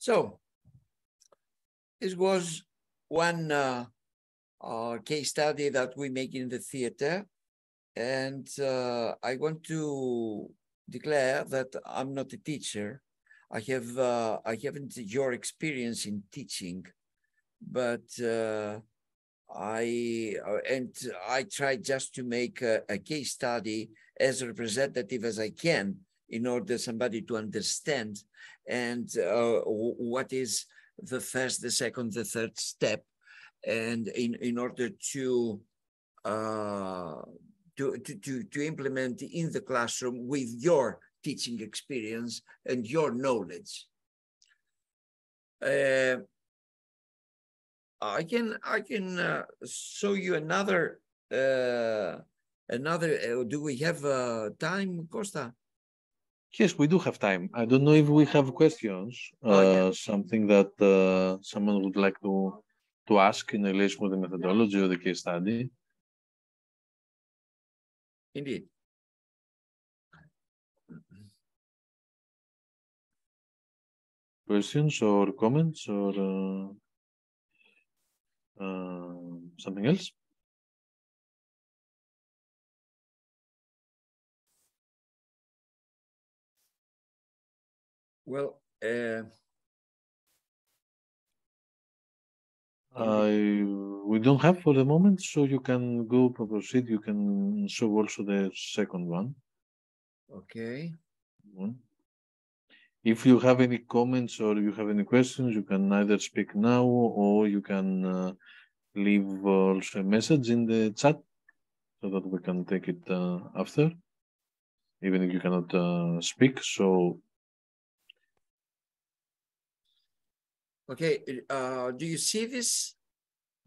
So, this was one uh, uh, case study that we make in the theater. And uh, I want to declare that I'm not a teacher. I have uh, I haven't your experience in teaching, but uh, I uh, and I try just to make a, a case study as representative as I can in order somebody to understand and uh, what is the first, the second, the third step, and in in order to uh, to, to to implement in the classroom with your teaching experience and your knowledge. Uh, I can I can uh, show you another uh, another. Uh, do we have uh, time, Costa? Yes, we do have time. I don't know if we have questions. Oh, yeah. Uh, something that uh, someone would like to to ask in relation with the methodology or the case study. Indeed. Questions or comments or uh, uh, something else? Well, uh, I we don't have for the moment, so you can go proceed. You can show also the second one. Okay. one. If you have any comments or you have any questions, you can either speak now or you can uh, leave also a message in the chat so that we can take it uh, after, even if you cannot uh, speak. So Okay. Uh, do you see this?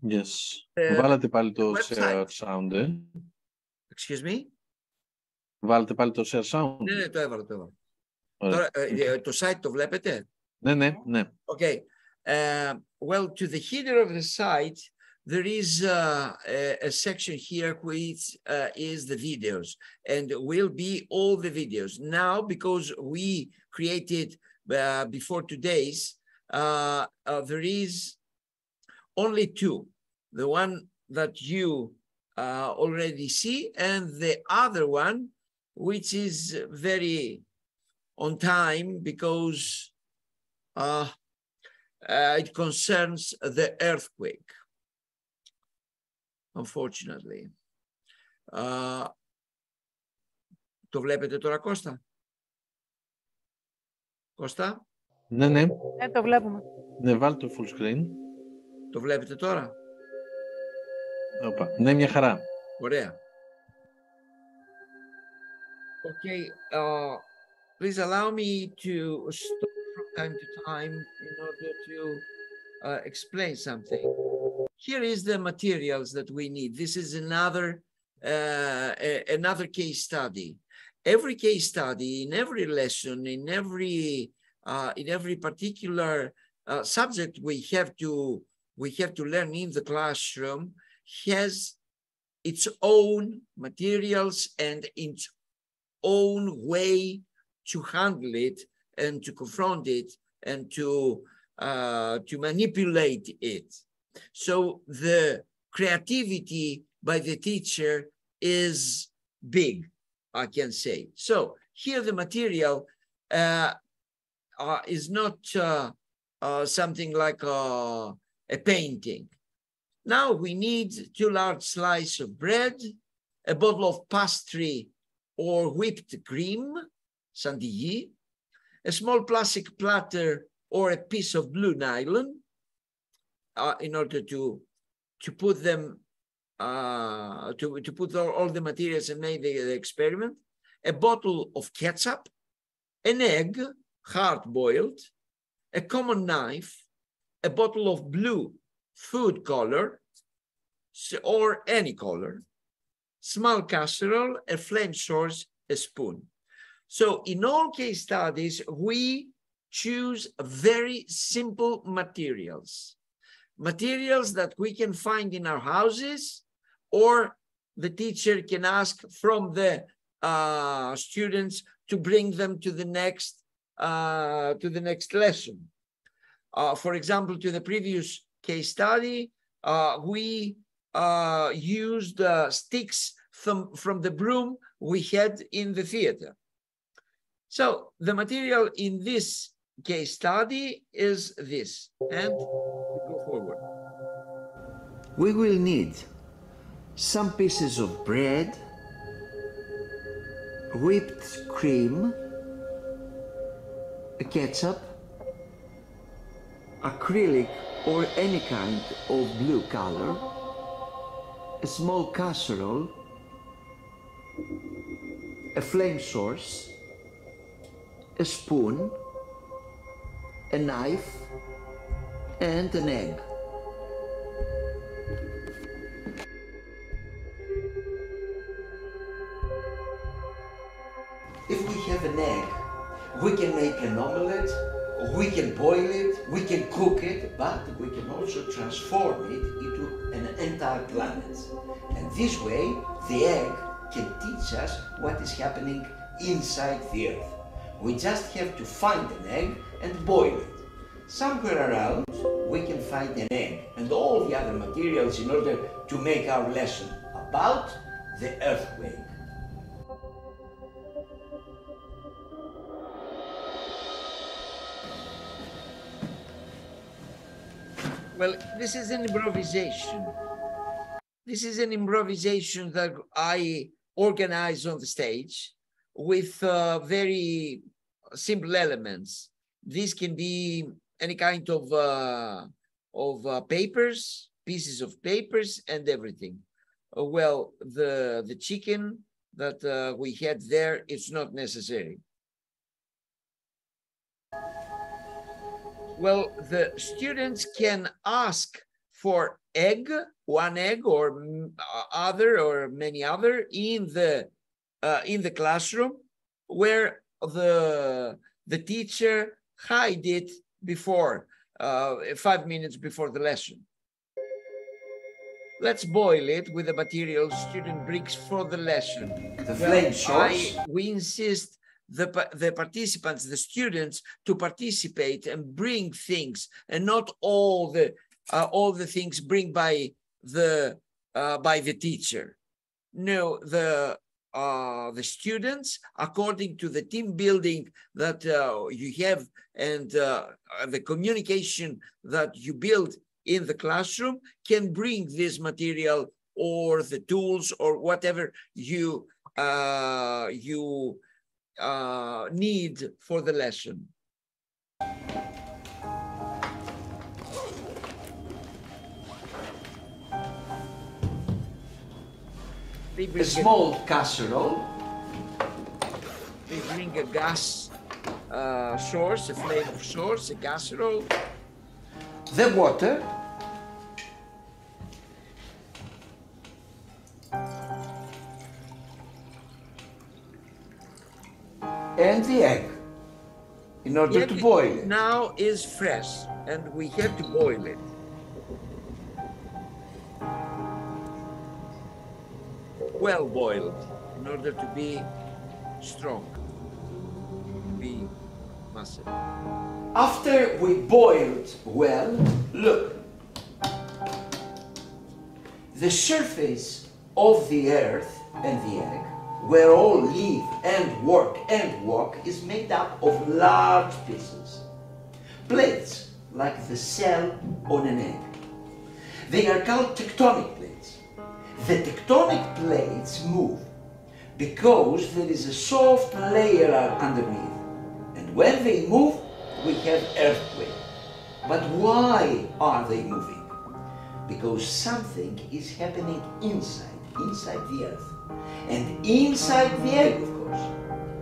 yes, Ε, βάλατε πάλι το website. share sound, ε. Excuse me? Βάλατε πάλι το share sound. Ναι, ναι, το έβαλα, το έβαλα. Ωραία. Τώρα, ε, ε, το site το βλέπετε? Ναι, ναι, ναι. Okay. Uh, well, to the header of the site, there is uh, a, a section here which uh, is the videos and will be all the videos. Now, because we created uh, before today's, uh, uh, there is only two. The one that you uh, already see and the other one, which is very on time because uh, uh, it concerns the earthquake, unfortunately. Uh, το βλέπετε τώρα, Κώστα? Κώστα, Ναι, ναι, Ναι, το βλέπουμε. ναι, βάλτε το full screen. το βλέπετε τώρα? Οπα. Ναι, μια χαρά. Ωραία. Okay, uh, please allow me to stop from time to time in order to uh, explain something. Here is the materials that we need. This is another uh, a- another case study. Every case study, in every lesson, in every uh, in every particular uh, subject we have to we have to learn in the classroom has its own materials and its own way to handle it and to confront it and to uh, to manipulate it. So the creativity by the teacher is big, I can say. So here the material uh, uh, is not uh, uh, something like a, a painting. Now we need two large slices of bread, a bottle of pastry or whipped cream, chantilly, a small plastic platter or a piece of blue nylon uh, in order to, to put them, uh, to, to put all, all the materials and make the, the experiment, a bottle of ketchup, an egg, hard boiled, a common knife, a bottle of blue food color or any color, small casserole, a flame source, a spoon. So in all case studies, we choose very simple materials, materials that we can find in our houses, or the teacher can ask from the uh, students to bring them to the next uh, to the next lesson. Uh, for example, to the previous case study, uh, we uh, used uh, sticks from, from the broom we had in the theater. So the material in this case study is this, and we go forward. We will need some pieces of bread, whipped cream, a ketchup, acrylic or any kind of blue color, a small casserole, a flame source, a spoon, a knife, and an egg. Can omelette, we can boil it, we can cook it, but we can also transform it into an entire planet. And this way, the egg can teach us what is happening inside the earth. We just have to find an egg and boil it. Somewhere around, we can find an egg and all the other materials in order to make our lesson about the earthquake. Well, this is an improvisation. This is an improvisation that I organize on the stage with uh, very simple elements. This can be any kind of uh, of uh, papers, pieces of papers, and everything. Uh, well, the the chicken that uh, we had there, it's not necessary. Well, the students can ask for egg, one egg or uh, other or many other in the uh, in the classroom where the the teacher hide it before uh, five minutes before the lesson. Let's boil it with the material student brings for the lesson. The flame source. I, we insist the, the participants, the students, to participate and bring things, and not all the uh, all the things bring by the uh, by the teacher. No, the uh, the students, according to the team building that uh, you have and uh, the communication that you build in the classroom, can bring this material or the tools or whatever you uh, you uh, need for the lesson. A small casserole. they bring a gas uh, source, a flame source, a casserole. The water. And the egg. In order Yet to boil it. Now is fresh and we have to boil it. Well boiled in order to be strong, be massive. After we boiled well, look. The surface of the earth and the egg, where all live and work and walk, is made up of large pieces. Plates, like the cell on an egg. They are called tectonic plates. The tectonic plates move because there is a soft layer underneath. And when they move, we have earthquake. But why are they moving? Because something is happening inside, inside the earth. And inside the egg, of course.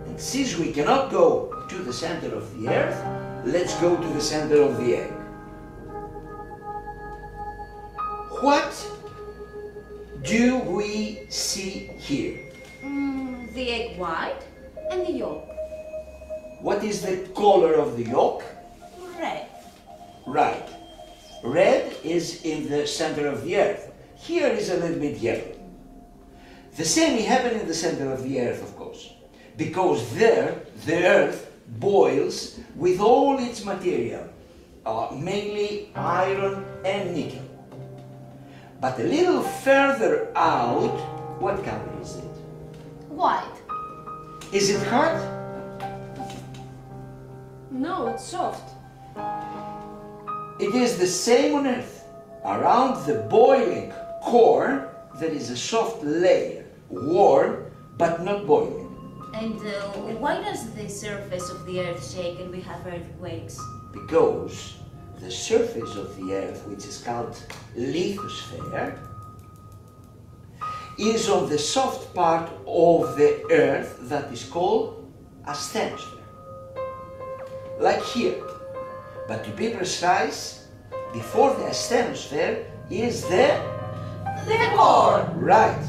And since we cannot go to the center of the earth, let's go to the center of the egg. What do we see here? Mm, the egg white and the yolk. What is the color of the yolk? Red. Right. Red is in the center of the earth. Here is a little bit yellow. The same happened in the center of the earth, of course, because there the earth boils with all its material, uh, mainly iron and nickel. But a little further out, what color is it? White. Is it hard? No, it's soft. It is the same on earth. Around the boiling core, there is a soft layer, warm but not boiling. And uh, why does the surface of the earth shake and we have earthquakes? because the surface of the earth, which is called lithosphere, is on the soft part of the earth that is called asthenosphere. Like here. But to be precise, before the asthenosphere is the The core. Right.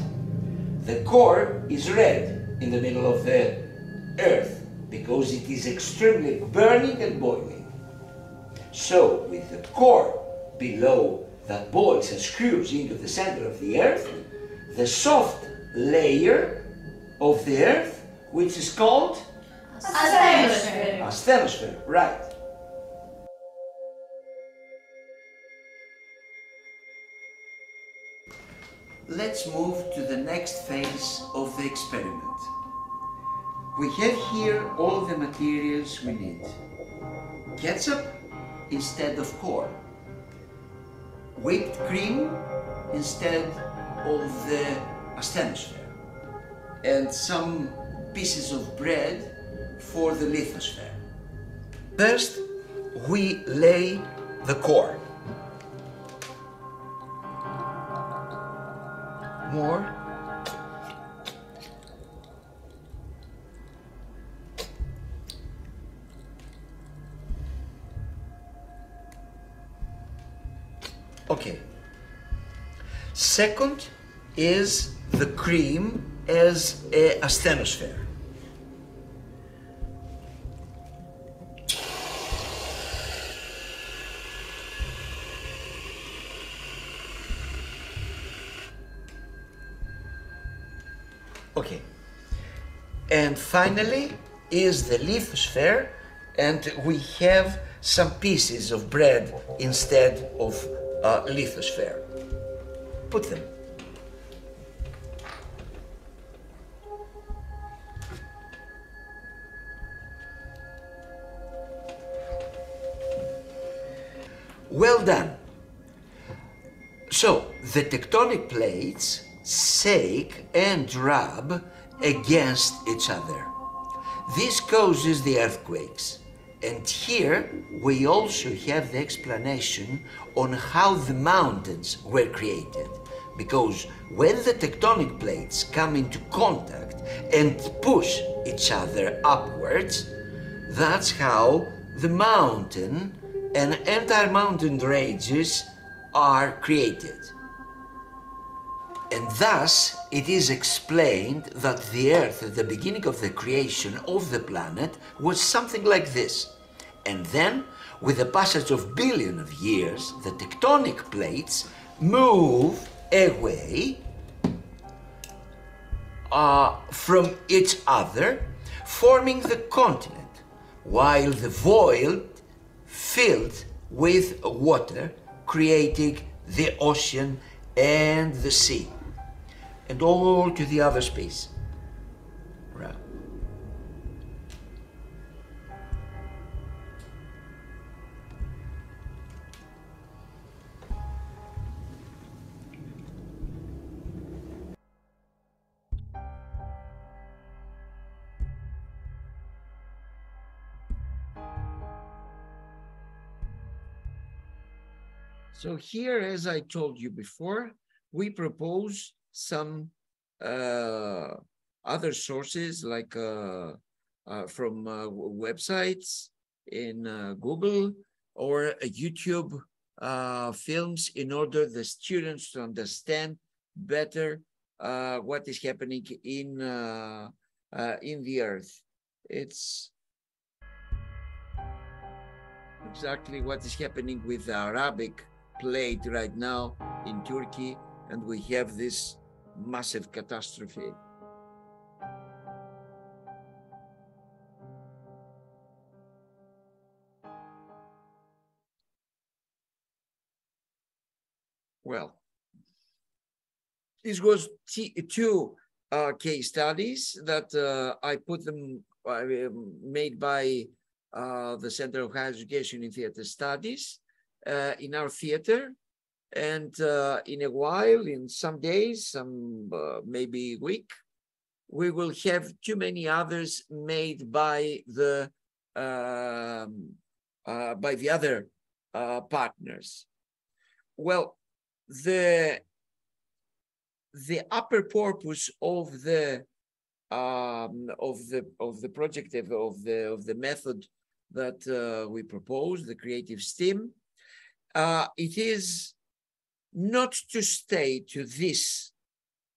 The core is red in the middle of the earth because it is extremely burning and boiling. So, with the core below that boils and screws into the center of the earth, the soft layer of the earth, which is called Asthenosphere. asthenosphere, right. Let's move to the next phase of the experiment. We have here all the materials we need. Ketchup instead of core. whipped cream instead of the asthenosphere and some pieces of bread for the lithosphere. First, we lay the core. More. Okay. Second is the cream as a asthenosphere. Okay. And finally is the lithosphere and we have some pieces of bread instead of uh, lithosphere. Put them. Well done. So the tectonic plates shake and rub against each other. This causes the earthquakes. And here we also have the explanation on how the mountains were created. Because when the tectonic plates come into contact and push each other upwards, that's how the mountain and entire mountain ranges are created. And thus, it is explained that the Earth at the beginning of the creation of the planet was something like this. And then, with the passage of billions of years, the tectonic plates move away uh, from each other, forming the continent, while the void filled with water, creating the ocean and the sea, and all to the other space. So here, as I told you before, we propose some uh, other sources like uh, uh, from uh, websites in uh, Google or YouTube uh, films in order the students to understand better what is happening in in the earth. It's exactly what is happening with the Arabic plate right now in Turkey, and we have this massive catastrophe. Well, this was two uh, case studies that uh, I put them uh, made by uh, the Center of Higher Education in Theater Studies uh, in our theater. And uh, in a while, in some days, some uh, maybe week, we will have too many others made by the um, uh, by the other uh, partners. Well, the the upper purpose of the um, of the of the project of, the of the method that uh, we propose, the creative STEAM, uh, it is not to stay to this,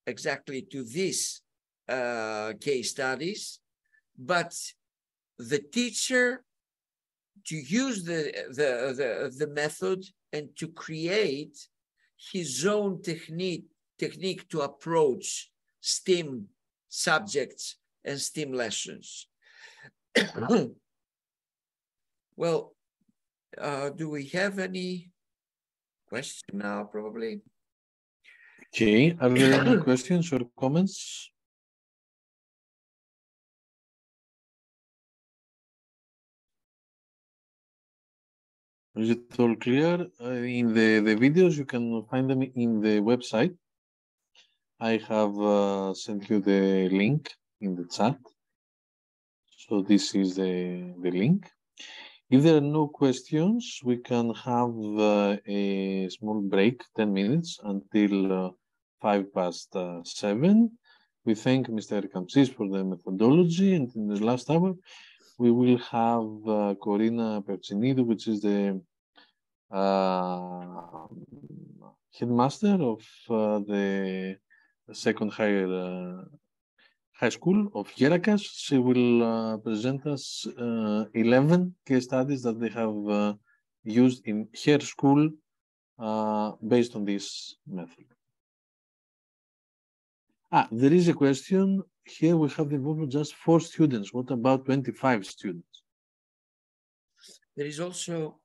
exactly to this uh, case studies, but the teacher to use the, the, the, the method and to create his own technique, technique to approach STEAM subjects and STEAM lessons. *coughs* well, uh, do we have any question now, probably? Okay, are there any *coughs* questions or comments? Is it all clear? Uh, in the, the videos, you can find them in the website. I have uh, sent you the link in the chat. So this is the, the link. If there are no questions, we can have uh, a small break, 10 minutes until uh, 5 past uh, 7. We thank Mr. Kamtsis for the methodology and in the last hour, we will have uh, Corina Percinidou, which is the uh, headmaster of uh, the second higher high school of Hierakas. She will uh, present us uh, 11 case studies that they have uh, used in her school based on this method. Ah, there is a question here we have the involvement just four students. What about 25 students? There is also,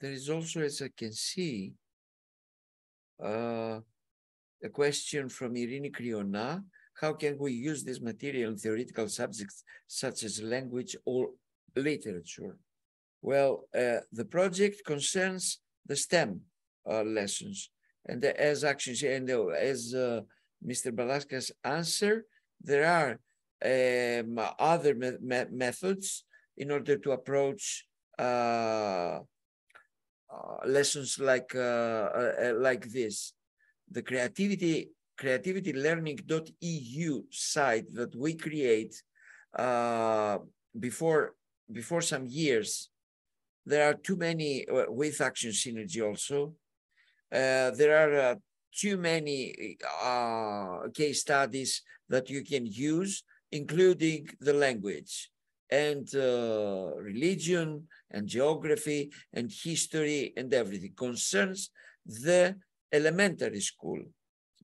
there is also, as I can see, uh, a question from Irini Kriona. How can we use this material in theoretical subjects such as language or literature? Well, uh, the project concerns the STEM uh, lessons. And as actually, and uh, as uh, Mr. Balaskas answered, there are um, other me me methods in order to approach uh, uh, lessons like like this. The creativity creativitylearning.eu site that we create uh, before before some years. There are too many with Action Synergy also. there are too many uh, case studies that you can use, including the language and uh, religion and geography and history and everything concerns the elementary school.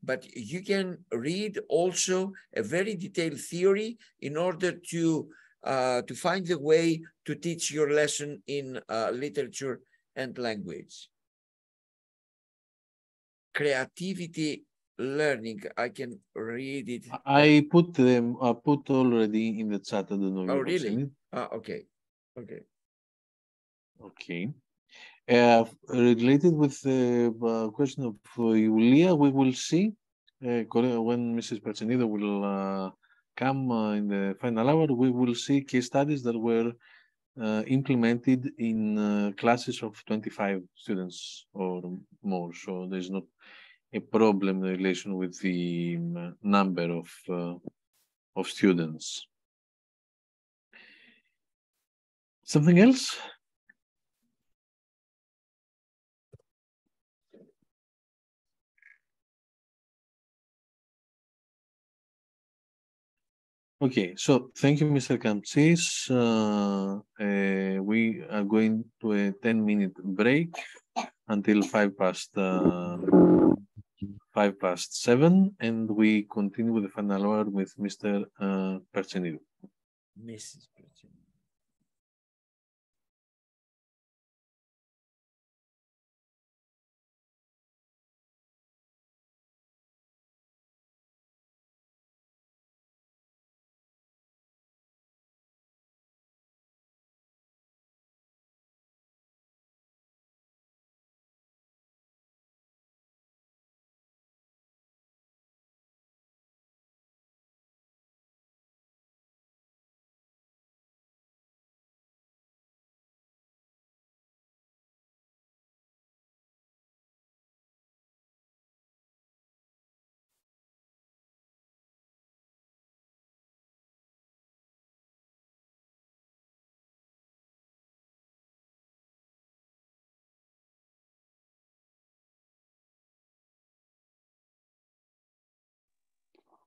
But you can read also a very detailed theory in order to uh, to find the way to teach your lesson in uh, literature and language creativity learning. I can read it. I put them. I put already in the chat. I don't know. Oh, really? Ah, okay. Okay. Okay. Uh, related with the uh, question of uh, we will see uh, when Mrs. Percinidou will uh, come uh, in the final hour. We will see case studies that were implemented in classes of 25 students or more. So there's not a problem in relation with the um, number of, of students. Something else? Okay, so thank you, Mr. Kamtsis. Uh, uh, we are going to a 10 minute break until 5 past uh, 5 past 7 and we continue with the final hour with Mr. Uh. Mrs. Percinidou.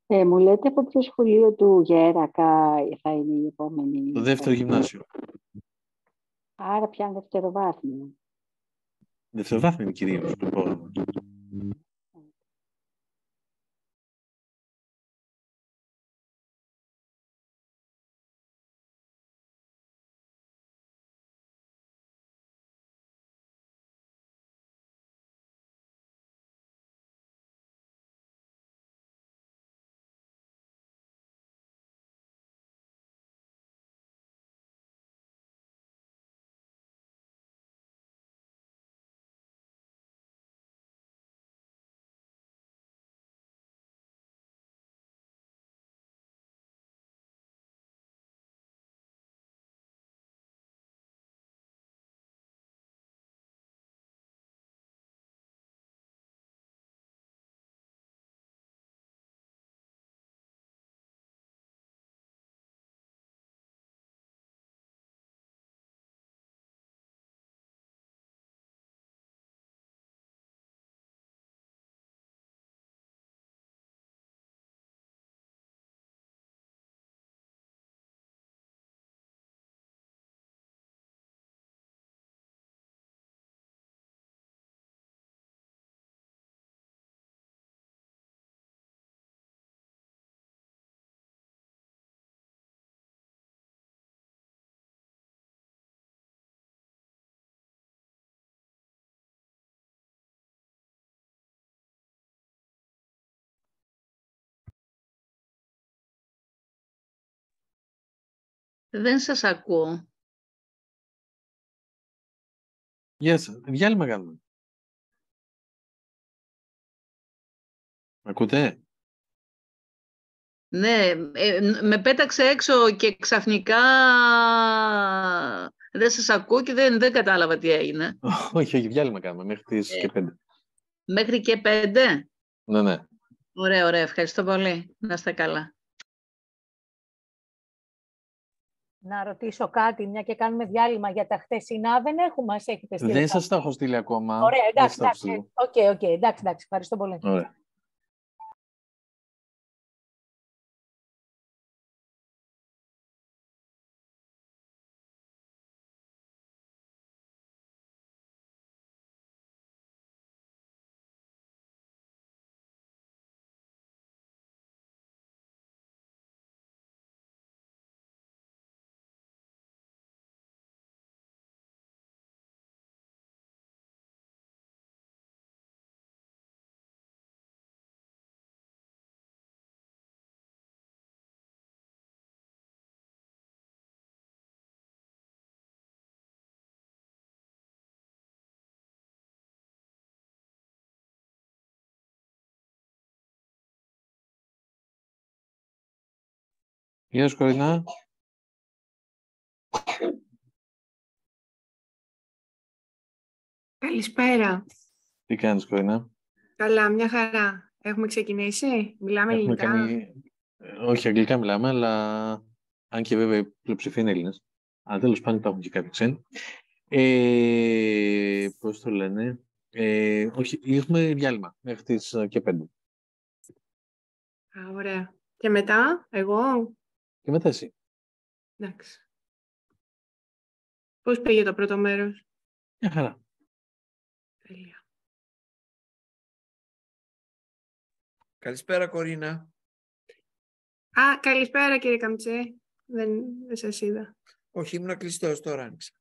Ε, μου λέτε από ποιο σχολείο του Γέρακα θα είναι η επόμενη. Το δεύτερο γυμνάσιο. Άρα πια δευτεροβάθμιο. Δευτεροβάθμιο κυρίως το πρόγραμμα. Δεν σας ακούω. Yes, διάλειμμα κάνουμε. Ακούτε; Ναι, ε, με πέταξε έξω και ξαφνικά δεν σας ακούω και δεν, δεν κατάλαβα τι έγινε. *laughs* όχι, όχι, διάλειμμα κάνουμε μέχρι τις Ε. και πέντε. Μέχρι και πέντε; Ναι, ναι. Ωραία, ωραία. Ευχαριστώ πολύ. Να είστε καλά. Να ρωτήσω κάτι, μια και κάνουμε διάλειμμα για τα χτεσινά. Δεν έχουμε, μας έχετε στείλει. Δεν κάτι. σας τα έχω στείλει ακόμα. Ωραία, Δεν εντάξει, σας τα έχω εντάξει. στείλει. Οκ, οκ, εντάξει, εντάξει. Ευχαριστώ πολύ. Ωραία. Γεια σου, Κορινά. Καλησπέρα. Τι κάνεις, Κορινά. Καλά, μια χαρά. Έχουμε ξεκινήσει; Μιλάμε Έχουμε ελληνικά; κάνει... ε, Όχι, αγγλικά μιλάμε, αλλά αν και βέβαια η πλειοψηφία είναι Έλληνες. Αλλά τέλος πάντων υπάρχουν και κάποιοι ξένοι. Ε, πώς το λένε; Ε, όχι, έχουμε διάλειμμα μέχρι τις ε, και πέντε. Α, ωραία. Και μετά, εγώ; Και μετά εσύ. Εντάξει. Πώς πήγε το πρώτο μέρος; Μια χαρά. Τέλεια. Καλησπέρα Κορίνα. Α, καλησπέρα κύριε Καμτσέ. Δεν, δεν σας είδα. Όχι, ήμουν κλειστός, τώρα άνοιξα.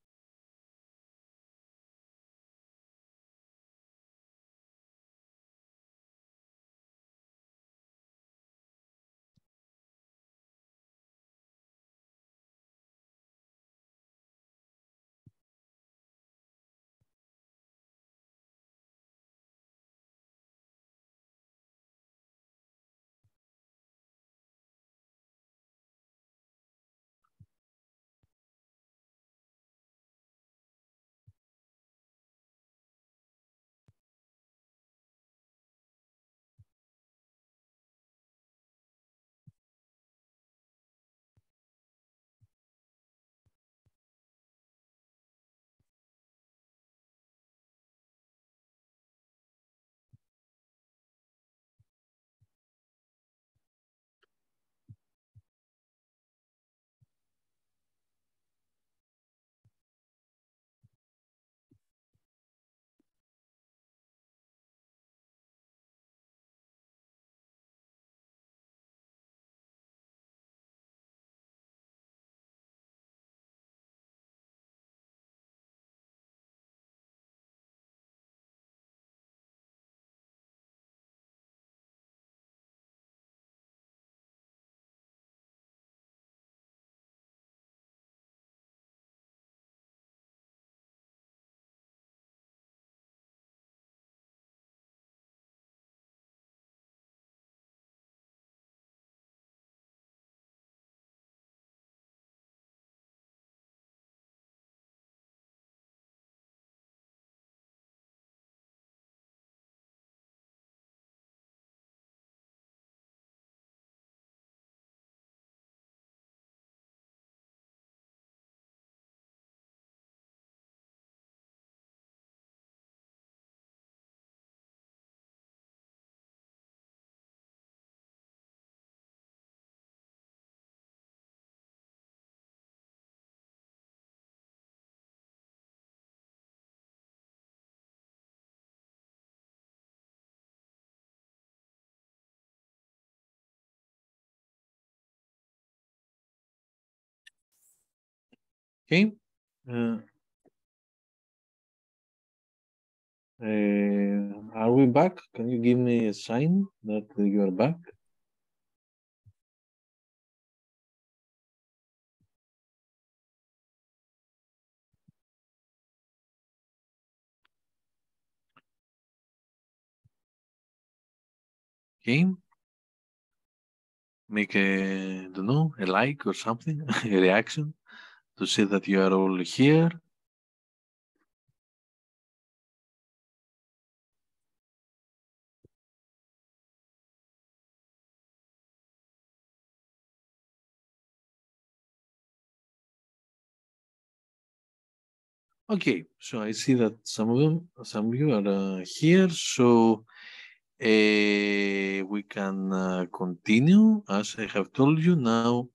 Okay. Uh, uh, are we back? Can you give me a sign that you are back? Okay. Make a, I don't know, a like or something, *laughs* a reaction to see that you are all here. Okay, so I see that some of them, some of you are uh, here, so uh, we can uh, continue. As I have told you, now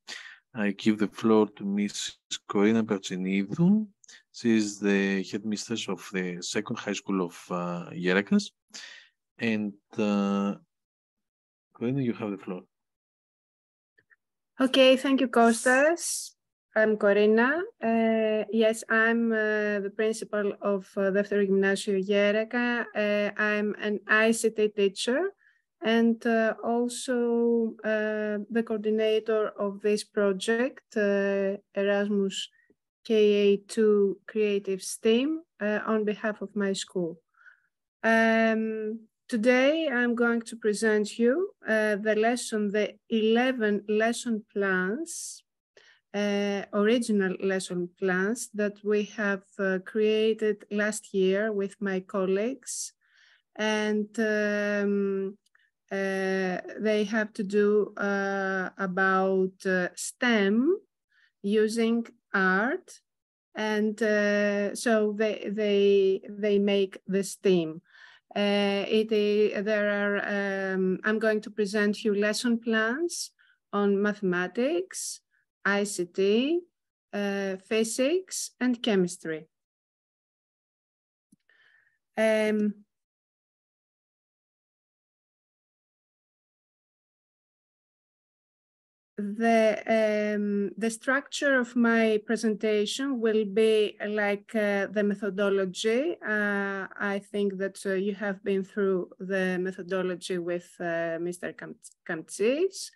I give the floor to Ms. Corina Bertsinidou. She is the headmistress of the second high school of uh, Yerakas. And uh, Corina, you have the floor. Okay, thank you, Costas. I'm Corina. Uh, yes, I'm uh, the principal of uh, Δεύτερο Γυμνάσιο Γέρακα. I'm an ICT teacher and uh, also uh, the coordinator of this project, uh, Erasmus KA2 Creative STEAM, uh, on behalf of my school. Um, today, I'm going to present you uh, the lesson, the 11 lesson plans uh, original lesson plans that we have created last year with my colleagues. And um, they have to do uh, about uh, STEM using art. And uh, so they, they, they make the STEAM. it is, there are, um, I'm going to present you lesson plans on mathematics, ICT, uh, physics, and chemistry. Um, the, um, the structure of my presentation will be like uh, the methodology. Uh, I think that uh, you have been through the methodology with uh, Mr. Kamtsis.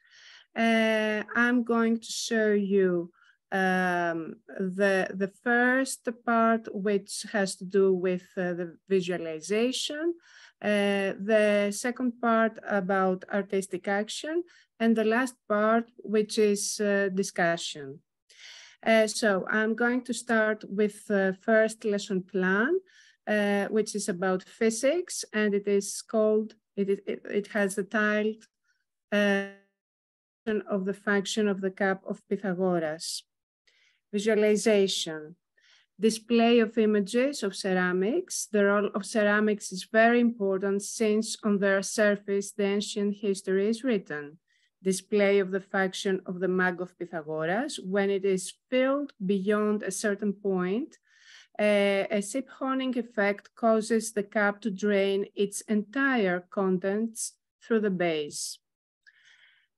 Uh, I'm going to show you um, the, the first part, which has to do with uh, the visualization, the second part about artistic action, and the last part, which is uh, discussion. Uh, so I'm going to start with the first lesson plan, uh, which is about physics, and it is called, it, it, it has the title, of the function of the cup of Pythagoras. Visualization. Display of images of ceramics. The role of ceramics is very important since on their surface the ancient history is written. Display of the function of the mug of Pythagoras. When it is filled beyond a certain point, uh, a siphoning effect causes the cup to drain its entire contents through the base.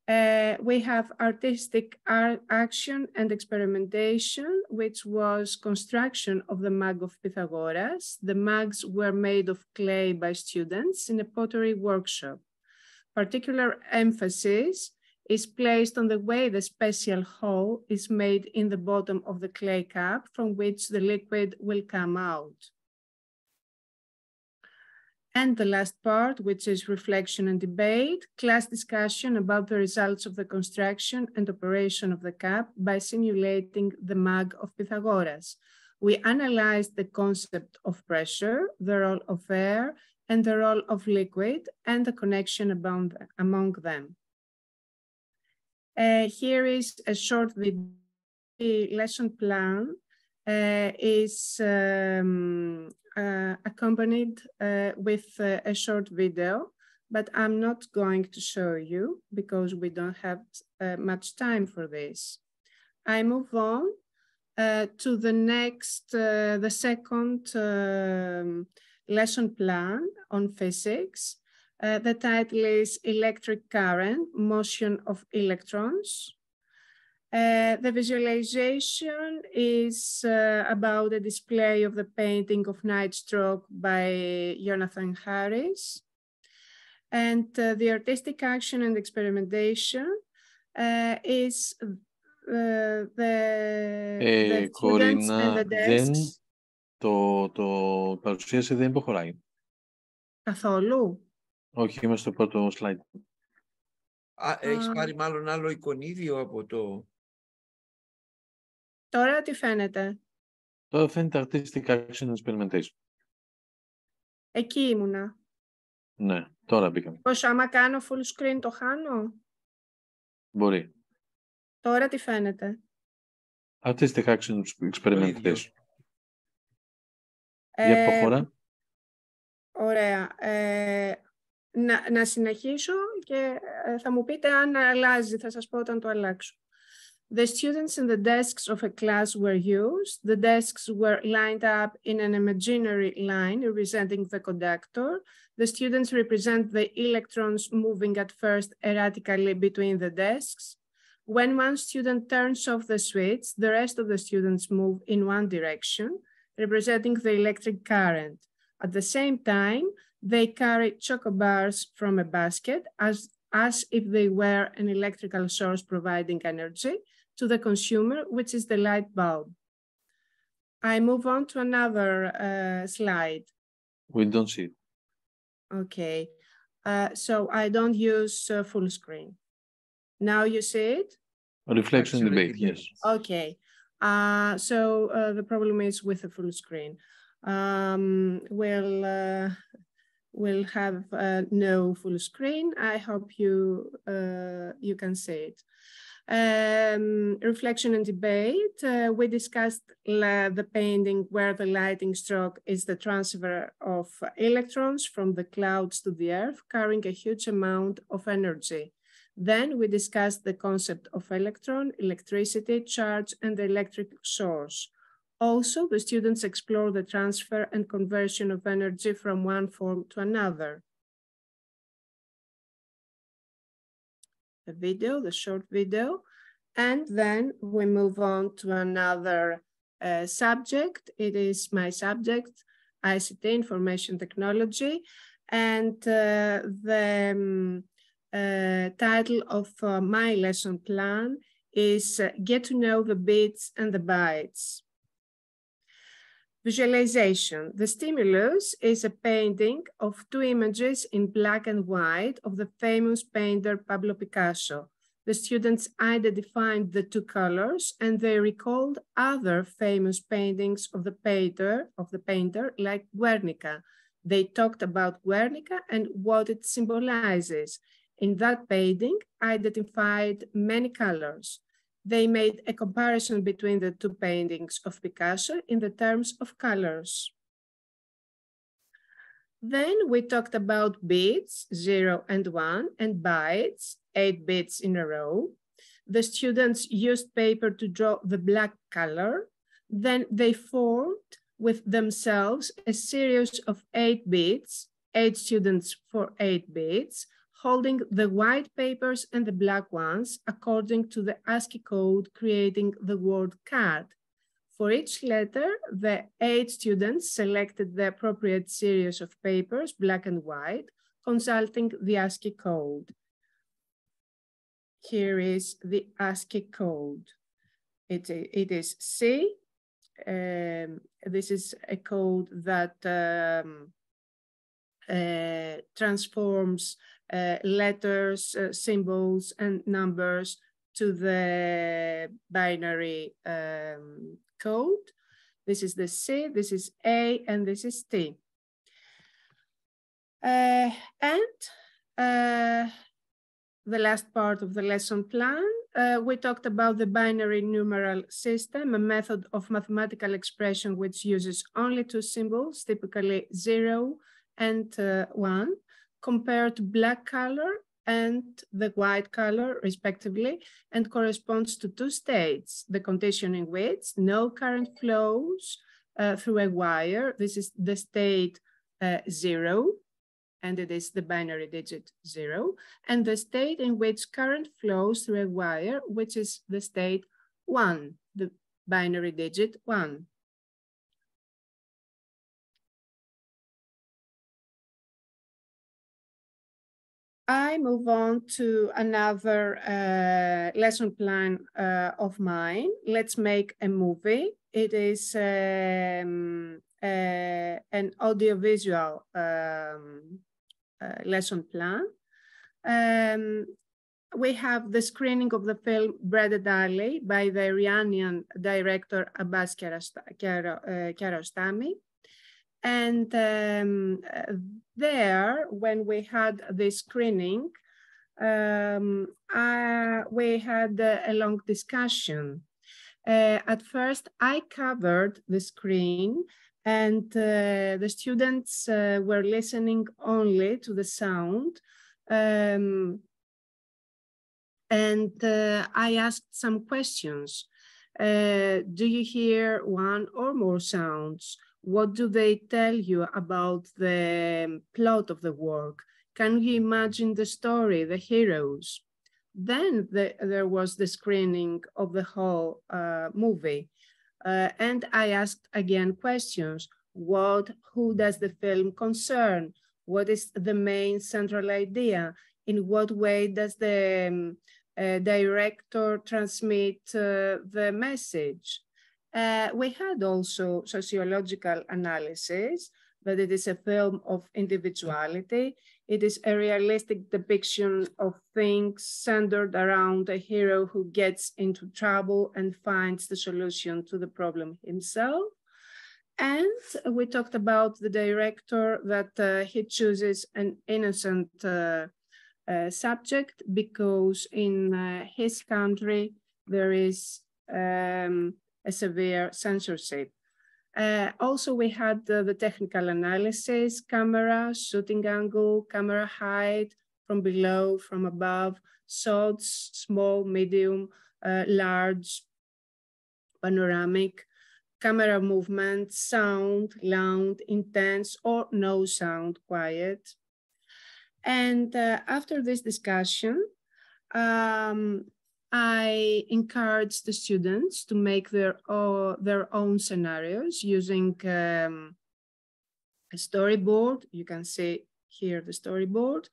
Uh, we have artistic art action and experimentation, which was construction of the mug of Pythagoras. The mugs were made of clay by students in a pottery workshop. Particular emphasis is placed on the way the special hole is made in the bottom of the clay cup from which the liquid will come out. And the last part, which is reflection and debate, class discussion about the results of the construction and operation of the cup by simulating the mug of Pythagoras. We analyzed the concept of pressure, the role of air, and the role of liquid and the connection among, among them. Uh, here is a short video. Lesson plan uh, is um, uh, accompanied uh, with uh, a short video, but I'm not going to show you because we don't have much time for this. I move on to the next, the second um, lesson plan on physics. Uh, the title is Electric Current, Motion of Electrons. Uh, the visualization is uh, about a display of the painting of Night Stroke by Jonathan Harris. And uh, the artistic action and experimentation uh, is uh, the, the students and the desks. το, το παρουσίαση δεν προχωράει. Καθόλου. Όχι, είμαστε στο πρώτο slide. Α, έχεις Α. πάρει μάλλον άλλο εικονίδιο από το... Τώρα τι φαίνεται; Τώρα φαίνεται artistic action experimentation. Εκεί ήμουνα. Ναι, τώρα μπήκαμε. Πώς άμα κάνω full screen το χάνω; Μπορεί. Τώρα τι φαίνεται; Artistic action experimentation. Ε, Για προχώρα. Ωραία. Ε, να, να συνεχίσω και ε, θα μου πείτε αν αλλάζει. Θα σας πω όταν το αλλάξω. The students in the desks of a class were used. The desks were lined up in an imaginary line representing the conductor. The students represent the electrons moving at first erratically between the desks. When one student turns off the switch, the rest of the students move in one direction, representing the electric current. At the same time, they carry chocobars from a basket as, as if they were an electrical source providing energy to the consumer, which is the light bulb. I move on to another uh, slide. We don't see it. Okay, uh, so I don't use uh, full screen. Now you see it? A Reflection Actually, debate, it yes. Okay, uh, so uh, the problem is with the full screen. Um, we'll, we'll have uh, no full screen. I hope you, uh, you can see it. Um, reflection and debate. Uh, we discussed the painting where the lighting stroke is the transfer of electrons from the clouds to the earth, carrying a huge amount of energy. Then we discussed the concept of electron, electricity, charge, and the electric source. Also, the students explore the transfer and conversion of energy from one form to another. The video, the short video, and then we move on to another uh, subject. It is my subject, ICT, Information Technology, and uh, the um, uh, title of uh, my lesson plan is uh, Get to Know the Bits and the Bytes. Visualization. The stimulus is a painting of two images in black and white of the famous painter Pablo Picasso. The students identified the two colors and they recalled other famous paintings of the painter, of the painter like Guernica. They talked about Guernica and what it symbolizes. In that painting, identified many colors. They made a comparison between the two paintings of Picasso in the terms of colors. Then we talked about bits, zero and one, and bytes, eight bits in a row. The students used paper to draw the black color. Then they formed with themselves a series of eight bits, eight students for eight bits, holding the white papers and the black ones according to the ASCII code, creating the word cat. For each letter, the eight students selected the appropriate series of papers, black and white, consulting the ASCII code. Here is the ASCII code. It, it is C. Um, this is a code that um, transforms uh, letters, uh, symbols, and numbers to the binary um, code. This is the C, this is A, and this is T. Uh, and uh, the last part of the lesson plan, uh, we talked about the binary numeral system, a method of mathematical expression which uses only two symbols, typically zero and uh, one, compared to black color and the white color respectively, and corresponds to two states, the condition in which no current flows uh, through a wire. This is the state uh, zero, and it is the binary digit zero, and the state in which current flows through a wire, which is the state one, the binary digit one. I move on to another uh, lesson plan uh, of mine. Let's make a movie. It is um, uh, an audiovisual um, lesson plan. Um, we have the screening of the film Bread and Alley by the Iranian director Abbas Kiarostami. And um, there, when we had the screening, um, I, we had a long discussion. Uh, at first, I covered the screen and uh, the students uh, were listening only to the sound. Um, and uh, I asked some questions. Uh, do you hear one or more sounds? What do they tell you about the plot of the work? Can you imagine the story, the heroes? Then the, there was the screening of the whole uh, movie. Uh, and I asked again questions. What, who does the film concern? What is the main central idea? In what way does the um, uh, director transmit uh, the message? Uh, we had also sociological analysis that it is a film of individuality. It is a realistic depiction of things centered around a hero who gets into trouble and finds the solution to the problem himself. And we talked about the director that uh, he chooses an innocent uh, uh, subject because in uh, his country there is um, a severe censorship. Uh, also, we had the technical analysis, camera, shooting angle, camera height, from below, from above, shots, small, medium, uh, large, panoramic, camera movement, sound, loud, intense, or no sound, quiet. And uh, after this discussion, um, I encourage the students to make their, uh, their own scenarios using um, a storyboard. You can see here the storyboard.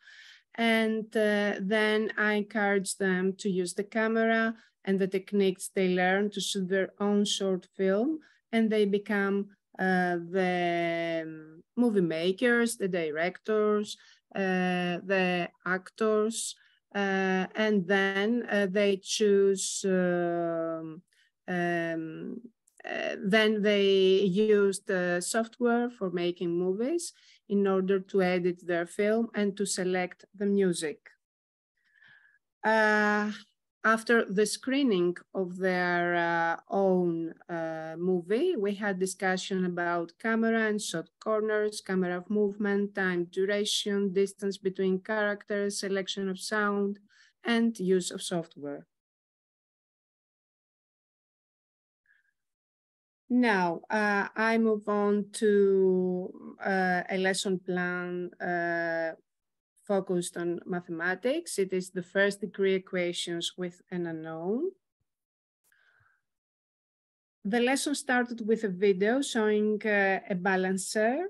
And uh, then I encourage them to use the camera and the techniques they learn to shoot their own short film. And they become uh, the movie makers, the directors, uh, the actors, uh, and then uh, they choose, um, um, uh, then they use the software for making movies in order to edit their film and to select the music. After the screening of their uh, own uh, movie, we had discussion about camera and shot corners, camera of movement, time duration, distance between characters, selection of sound, and use of software. Now, uh, I move on to uh, a lesson plan uh, focused on mathematics. It is the first degree equations with an unknown. The lesson started with a video showing uh, a balancer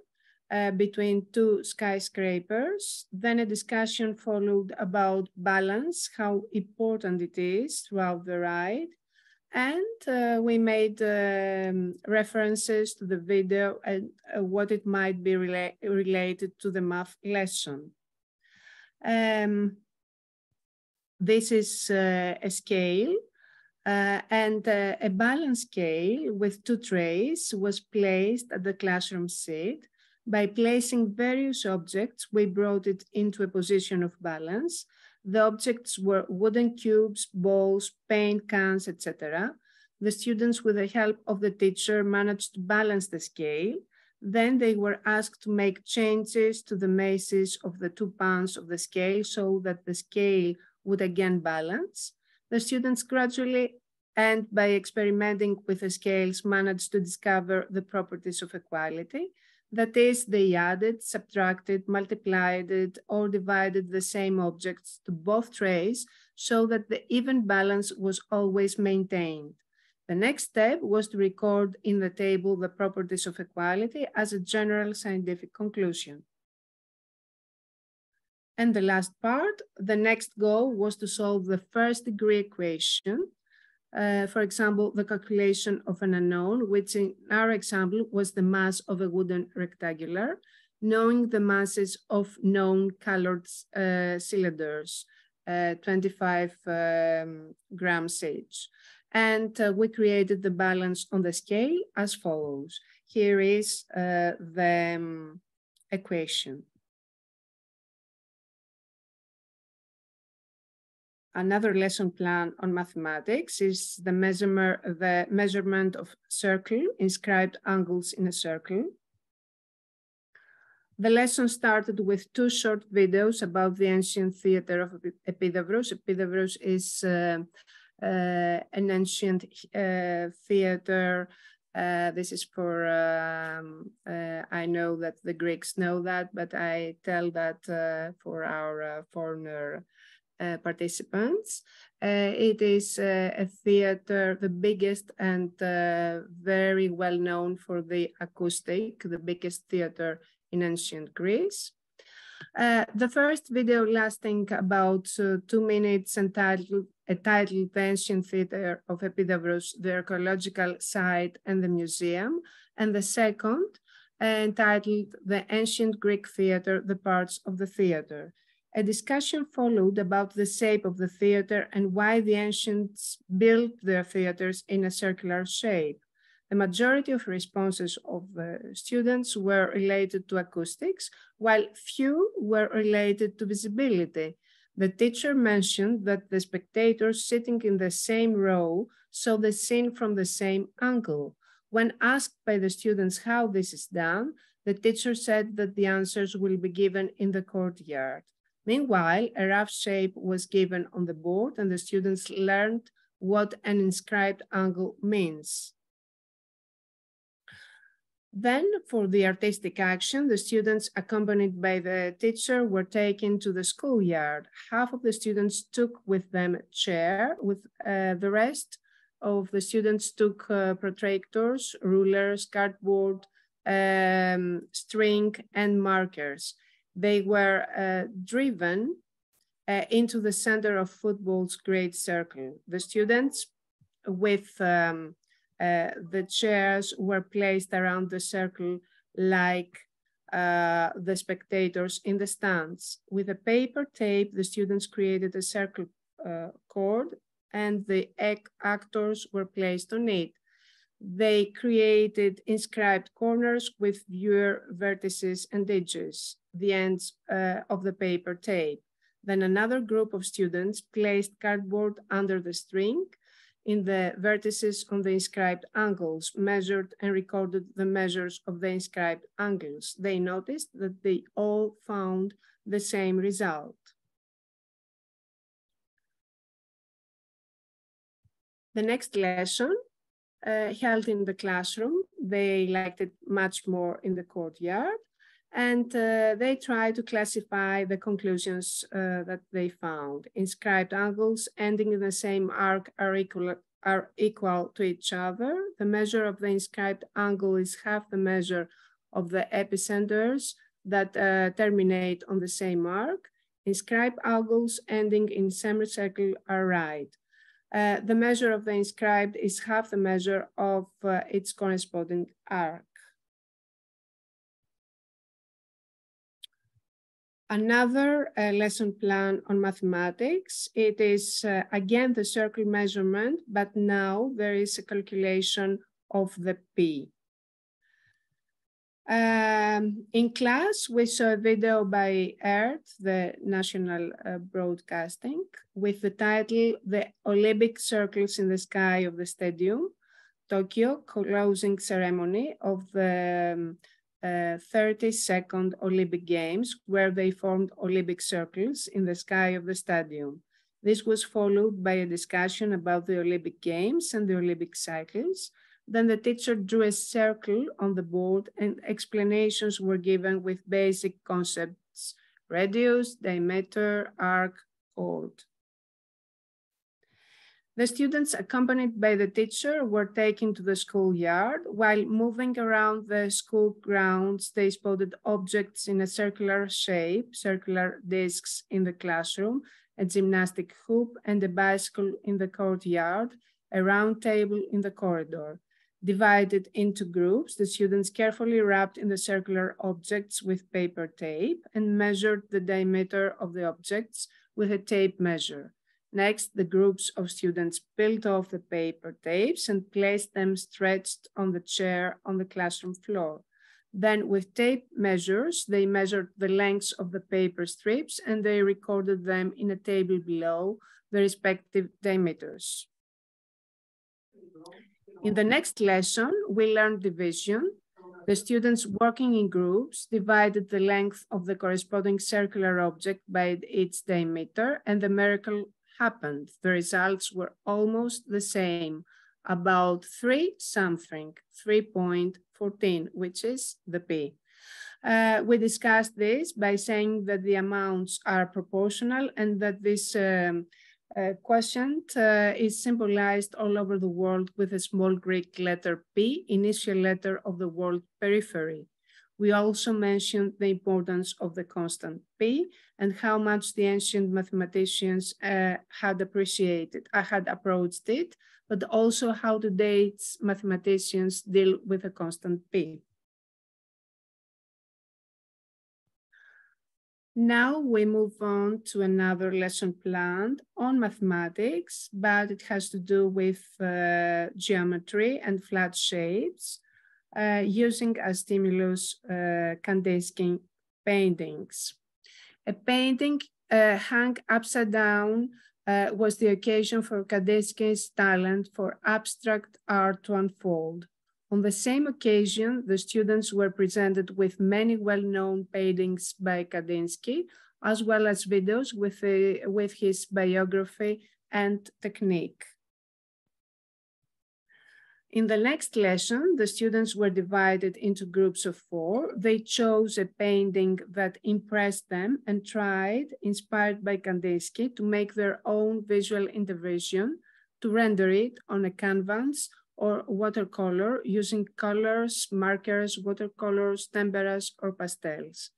uh, between two skyscrapers. Then a discussion followed about balance, how important it is throughout the ride. And uh, we made um, references to the video and uh, what it might be rela related to the math lesson. Um, this is uh, a scale uh, and uh, a balance scale with two trays was placed at the classroom seat. By placing various objects, we brought it into a position of balance. The objects were wooden cubes, balls, paint cans, etc. The students, with the help of the teacher, managed to balance the scale. Then they were asked to make changes to the masses of the two pans of the scale so that the scale would again balance. The students gradually and by experimenting with the scales managed to discover the properties of equality. That is, they added, subtracted, multiplied it, or divided the same objects to both trays so that the even balance was always maintained. The next step was to record in the table the properties of equality as a general scientific conclusion. And the last part, the next goal was to solve the first degree equation. Uh, for example, the calculation of an unknown, which in our example was the mass of a wooden rectangular, knowing the masses of known colored uh, cylinders uh, 25 um, grams each. And uh, we created the balance on the scale as follows. Here is uh, the um, equation. Another lesson plan on mathematics is the, measurement, the measurement of circle, inscribed angles in a circle. The lesson started with two short videos about the ancient theater of Epidavros. Epidavros is uh, an ancient uh, theater. Uh, this is for, um, uh, I know that the Greeks know that, but I tell that uh, for our foreigner participants. it is a theater, the biggest and very well known for the acoustic, the biggest theater in ancient Greece. Uh, the first video lasting about uh, two minutes entitled, entitled The Ancient Theater of Epidavros, the Archaeological Site and the Museum, and the second entitled The Ancient Greek Theater, the Parts of the Theater. A discussion followed about the shape of the theater and why the ancients built their theaters in a circular shape. The majority of responses of the students were related to acoustics, while few were related to visibility. The teacher mentioned that the spectators sitting in the same row saw the scene from the same angle. When asked by the students how this is done, the teacher said that the answers will be given in the courtyard. Meanwhile, a rough shape was given on the board and the students learned what an inscribed angle means. Then for the artistic action, the students accompanied by the teacher were taken to the schoolyard. Half of the students took with them a chair, with uh, the rest of the students took uh, protractors, rulers, cardboard, um, string, and markers. They were uh, driven uh, into the center of football's great circle. The students with um, uh, the chairs were placed around the circle like uh, the spectators in the stands. With a paper tape, the students created a circle uh, cord and the actors were placed on it. They created inscribed corners with viewer vertices and edges, the ends uh, of the paper tape. Then another group of students placed cardboard under the string in the vertices on the inscribed angles, measured and recorded the measures of the inscribed angles. They noticed that they all found the same result. The next lesson uh, held in the classroom, they liked it much more in the courtyard and uh, they try to classify the conclusions uh, that they found. Inscribed angles ending in the same arc are equal, are equal to each other. The measure of the inscribed angle is half the measure of the epicenters that uh, terminate on the same arc. Inscribed angles ending in semicircle are right. Uh, the measure of the inscribed is half the measure of uh, its corresponding arc. Another uh, lesson plan on mathematics, it is uh, again the circle measurement, but now there is a calculation of the P. Um, in class, we saw a video by ERT, the National uh, Broadcasting, with the title, The Olympic Circles in the Sky of the Stadium, Tokyo Closing Ceremony of the um, 32nd uh, Olympic Games, where they formed Olympic circles in the sky of the stadium. This was followed by a discussion about the Olympic Games and the Olympic cycles. Then the teacher drew a circle on the board and explanations were given with basic concepts, radius, diameter, arc, chord. The students, accompanied by the teacher, were taken to the schoolyard. While moving around the school grounds, they spotted objects in a circular shape, circular discs in the classroom, a gymnastic hoop, and a bicycle in the courtyard, a round table in the corridor. Divided into groups, the students carefully wrapped in the circular objects with paper tape and measured the diameter of the objects with a tape measure. Next, the groups of students peeled off the paper tapes and placed them stretched on the chair on the classroom floor. Then with tape measures, they measured the lengths of the paper strips and they recorded them in a table below the respective diameters. In the next lesson, we learned division. The students working in groups divided the length of the corresponding circular object by its diameter and the miracle happened. The results were almost the same, about three something, 3.14, which is the P. Uh, we discussed this by saying that the amounts are proportional and that this um, uh, uh, is symbolized all over the world with a small Greek letter P, initial letter of the word periphery. We also mentioned the importance of the constant P and how much the ancient mathematicians uh, had appreciated, I had approached it, but also how today's mathematicians deal with a constant P. Now we move on to another lesson planned on mathematics, but it has to do with uh, geometry and flat shapes uh, using as stimulus uh, Kandinsky paintings. A painting uh, hung upside down uh, was the occasion for Kandinsky's talent for abstract art to unfold. On the same occasion, the students were presented with many well-known paintings by Kandinsky, as well as videos with, a, with his biography and technique. In the next lesson, the students were divided into groups of four. They chose a painting that impressed them and tried, inspired by Kandinsky, to make their own visual intervention, to render it on a canvas or watercolor using colors, markers, watercolors, temperas, or pastels.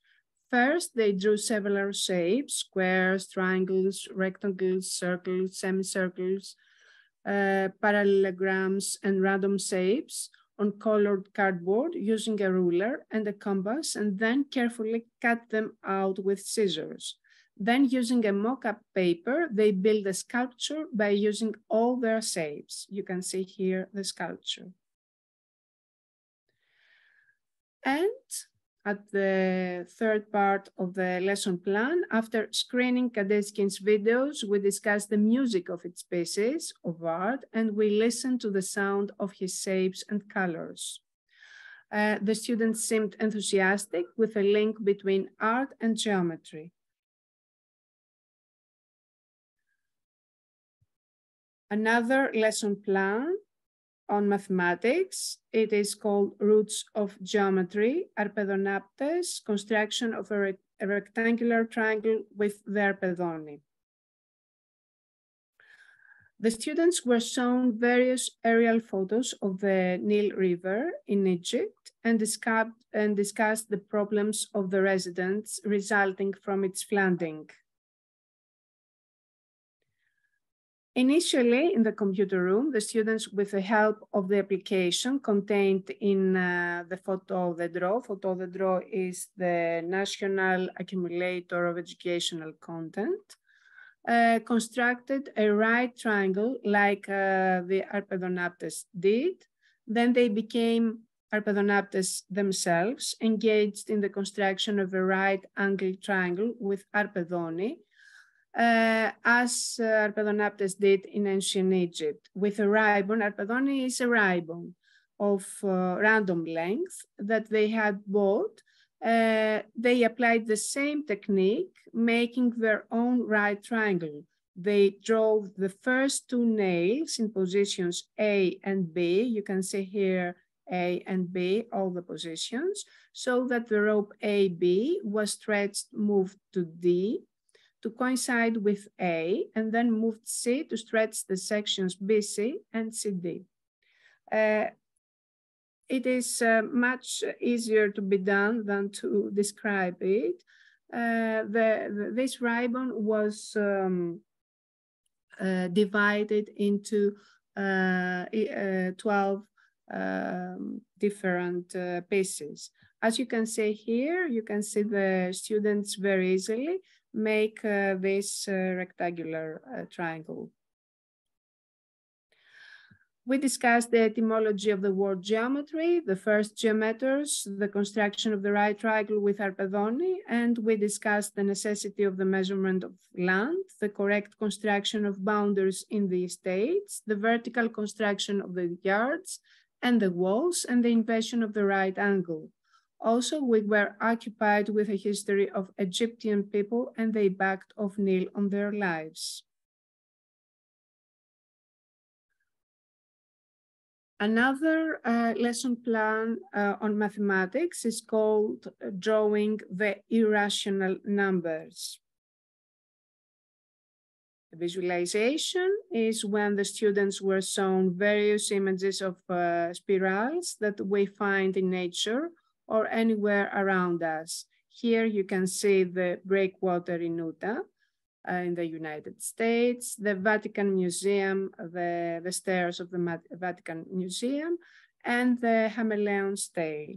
First, they drew several shapes, squares, triangles, rectangles, circles, semicircles, uh, parallelograms, and random shapes on colored cardboard using a ruler and a compass, and then carefully cut them out with scissors. Then using a mock-up paper, they build a sculpture by using all their shapes. You can see here the sculpture. And at the third part of the lesson plan, after screening Kandinsky's videos, we discussed the music of its pieces of art and we listened to the sound of his shapes and colors. Uh, the students seemed enthusiastic with a link between art and geometry. Another lesson plan on mathematics. It is called Roots of Geometry, Arpedonaptes, construction of a, a rectangular triangle with the Arpedoni. The students were shown various aerial photos of the Nile River in Egypt and discussed, and discussed the problems of the residents resulting from its flooding. Initially, in the computer room, the students, with the help of the application contained in uh, the Photodentro, Photodentro is the national accumulator of educational content, uh, constructed a right triangle like uh, the Arpedonaptes did. Then they became Arpedonaptes themselves, engaged in the construction of a right angle triangle with Arpedoni, uh, as Arpedonaptes did in ancient Egypt. With a ribbon, Arpedoni is a ribbon of random length that they had bought. They applied the same technique, making their own right triangle. They drove the first two nails in positions A and B. You can see here A and B, all the positions, so that the rope AB was stretched, moved to D, to coincide with A and then moved C to stretch the sections BC and CD. Uh, it is uh, much easier to be done than to describe it. Uh, the, the, this ribbon was um, uh, divided into uh, uh, 12 um, different pieces. As you can see here, you can see the students very easily make this uh, rectangular uh, triangle. We discussed the etymology of the word geometry, the first geometers, the construction of the right triangle with Arpedoni, and we discussed the necessity of the measurement of land, the correct construction of boundaries in the estates, the vertical construction of the yards and the walls, and the invention of the right angle. Also, we were occupied with a history of Egyptian people and they backed of Nile on their lives. Another uh, lesson plan uh, on mathematics is called uh, drawing the irrational numbers. The visualization is when the students were shown various images of uh, spirals that we find in nature or anywhere around us. Here you can see the breakwater in Utah uh, in the United States, the Vatican Museum, the, the stairs of the Vatican Museum, and the Chameleon's Tail.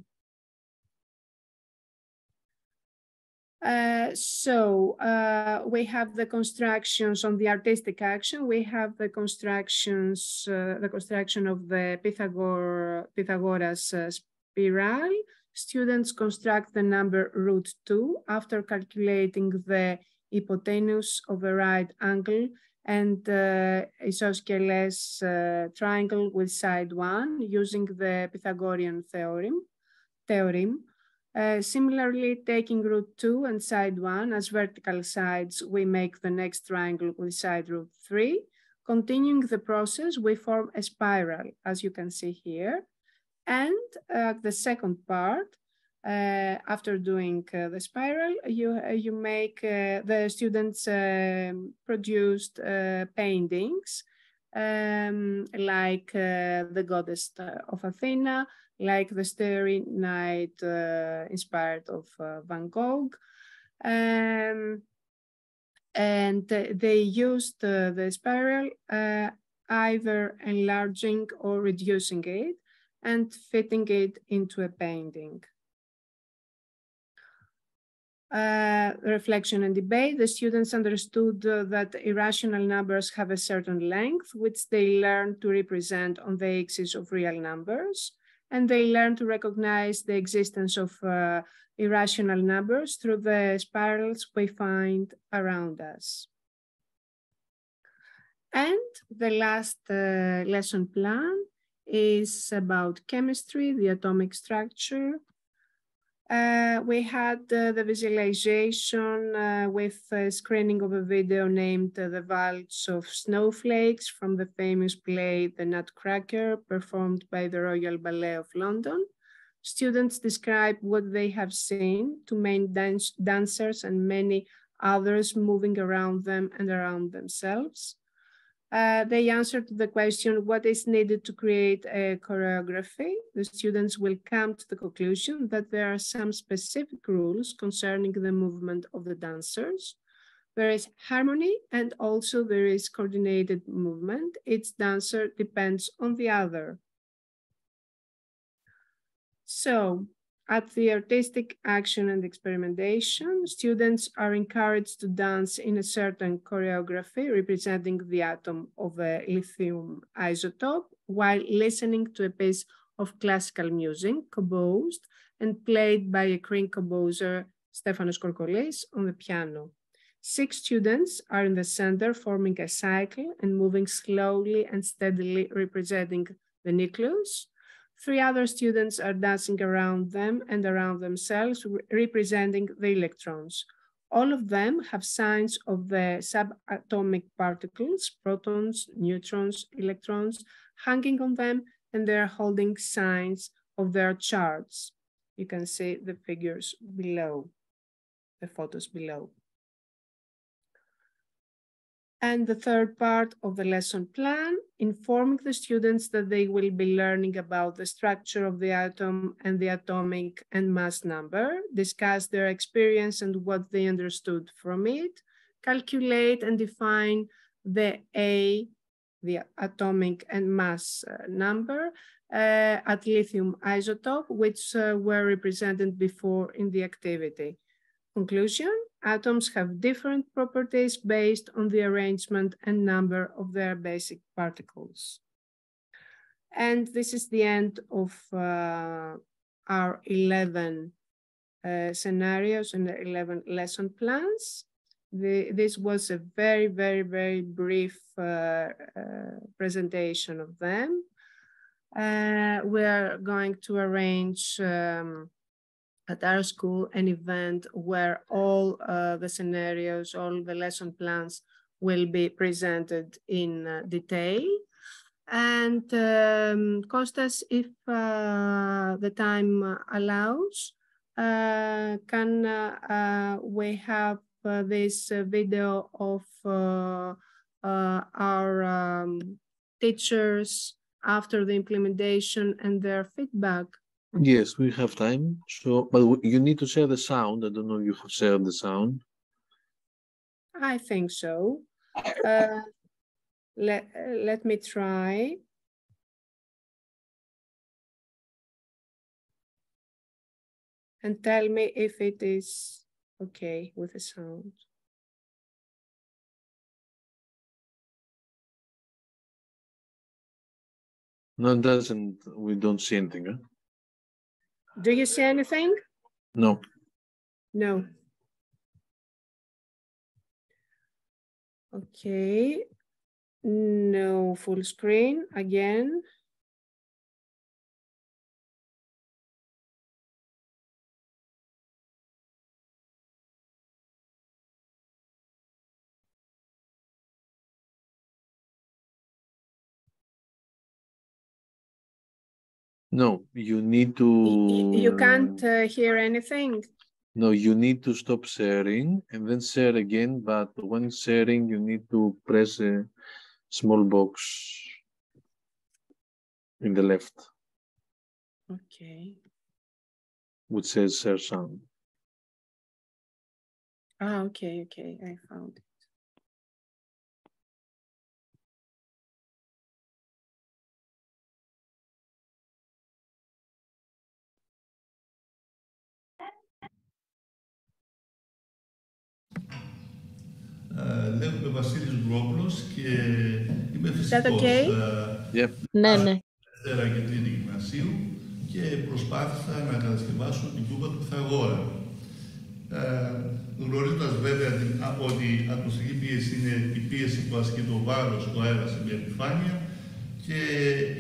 Uh, so uh, we have the constructions on the artistic action. We have the constructions, uh, the construction of the Pythagor Pythagoras uh, spiral. Students construct the number root two after calculating the hypotenuse of a right angle and uh, isosceles uh, triangle with side one using the Pythagorean theorem. theorem. Uh, similarly, taking root 2 and side 1 as vertical sides, we make the next triangle with side root 3. Continuing the process, we form a spiral, as you can see here. And uh, the second part, uh, after doing uh, the spiral, you, uh, you make uh, the students um, produced paintings um, like the goddess of Athena, like the Starry Night inspired of Van Gogh. Um, and they used the spiral either enlarging or reducing it and fitting it into a painting uh, reflection and debate, the students understood uh, that irrational numbers have a certain length, which they learn to represent on the axis of real numbers. And they learn to recognize the existence of uh, irrational numbers through the spirals we find around us. And the last uh, lesson plan is about chemistry, the atomic structure, uh, we had uh, the visualization uh, with a screening of a video named uh, The Waltz of Snowflakes from the famous play The Nutcracker, performed by the Royal Ballet of London. Students describe what they have seen to main dance dancers and many others moving around them and around themselves. Uh, they answered the question, what is needed to create a choreography? The students will come to the conclusion that there are some specific rules concerning the movement of the dancers. There is harmony and also there is coordinated movement. Each dancer depends on the other. So at the artistic action and experimentation, students are encouraged to dance in a certain choreography representing the atom of a lithium isotope while listening to a piece of classical music composed and played by a Greek composer, Stefanos Korkolis, on the piano. Six students are in the center forming a cycle and moving slowly and steadily representing the nucleus, Three other students are dancing around them and around themselves, representing the electrons. All of them have signs of the subatomic particles, protons, neutrons, electrons, hanging on them, and they're holding signs of their charts. You can see the figures below, the photos below. And the third part of the lesson plan, informing the students that they will be learning about the structure of the atom and the atomic and mass number, discuss their experience and what they understood from it, calculate and define the A, the atomic and mass uh, number, uh, at lithium isotope, which uh, were represented before in the activity. Conclusion, atoms have different properties based on the arrangement and number of their basic particles. And this is the end of uh, our 11 uh, scenarios and the 11 lesson plans. The, this was a very, very, very brief uh, uh presentation of them. Uh, we are going to arrange um, at our school an event where all uh, the scenarios, all the lesson plans will be presented in uh, detail. And um, Kostas, if uh, the time allows, uh, can uh, we have this video of our um, teachers after the implementation and their feedback? Yes, we have time. So, but you need to share the sound. I don't know if you have shared the sound. I think so. Uh, let, let me try. And tell me if it is okay with the sound. No, it doesn't. We don't see anything. Huh? Do you see anything? No. No. Okay. No full screen again. No, you need to. You can't uh, hear anything. No, you need to stop sharing and then share again. But when sharing, you need to press a small box in the left. Okay. Which says share sound. Ah, okay, okay, I found it. Λέγομαι Βασίλης Γκρόπουλος και είμαι φυσικός. okay? Ε, yep. Ναι, ναι. Δευτέρα και Τρίτη Γυμνασίου και προσπάθησα να κατασκευάσω την κούπα του Πυθαγόρα. Ε, γνωρίζοντας βέβαια την, ότι η ατμοσφαιρική πίεση είναι η πίεση που ασκεί το βάρος του αέρα σε μια επιφάνεια και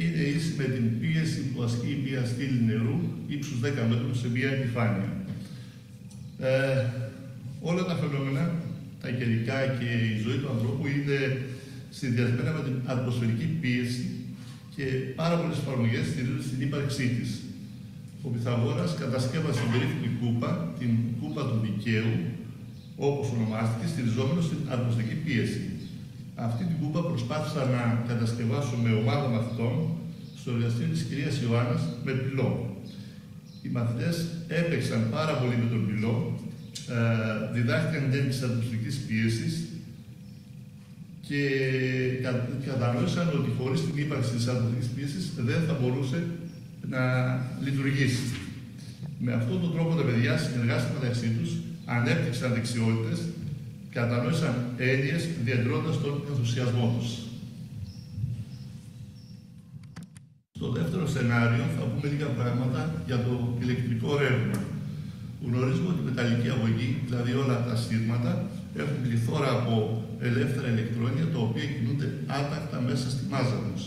είναι ίση με την πίεση που ασκεί μια στήλη νερού ύψους 10 μέτρων σε μια επιφάνεια. Ε, όλα τα φαινόμενα τα καιρικά και η ζωή του ανθρώπου είναι συνδυασμένα με την ατμοσφαιρική πίεση και πάρα πολλές εφαρμογέ στηρίζονται στην ύπαρξή της. Ο Πυθαγόρας κατασκεύασε την περίφημη κούπα, την κούπα του δικαίου, όπως ονομάστηκε, στηριζόμενος στην ατμοσφαιρική πίεση. Αυτή την κούπα προσπάθησα να κατασκευάσω με ομάδα μαθητών στο εργαστήριο της κυρίας Ιωάννας με πυλό. Οι μαθητές έπαιξαν πάρα πολύ με τον πυλό ε, διδάχτηκαν εν της ατμοσφαιρικής πίεσης και κατανόησαν ότι χωρίς την ύπαρξη της ατμοσφαιρικής πίεσης δεν θα μπορούσε να λειτουργήσει. Με αυτόν τον τρόπο τα παιδιά συνεργάστηκαν μεταξύ τους, ανέπτυξαν δεξιότητες, κατανόησαν έννοιες, διατρώντας τον ενθουσιασμό τους. Στο δεύτερο σενάριο θα πούμε λίγα πράγματα για το ηλεκτρικό ρεύμα γνωρίζουμε ότι η μεταλλική αγωγή, δηλαδή όλα τα σύρματα, έχουν πληθώρα από ελεύθερα ηλεκτρόνια, τα οποία κινούνται άτακτα μέσα στη μάζα τους.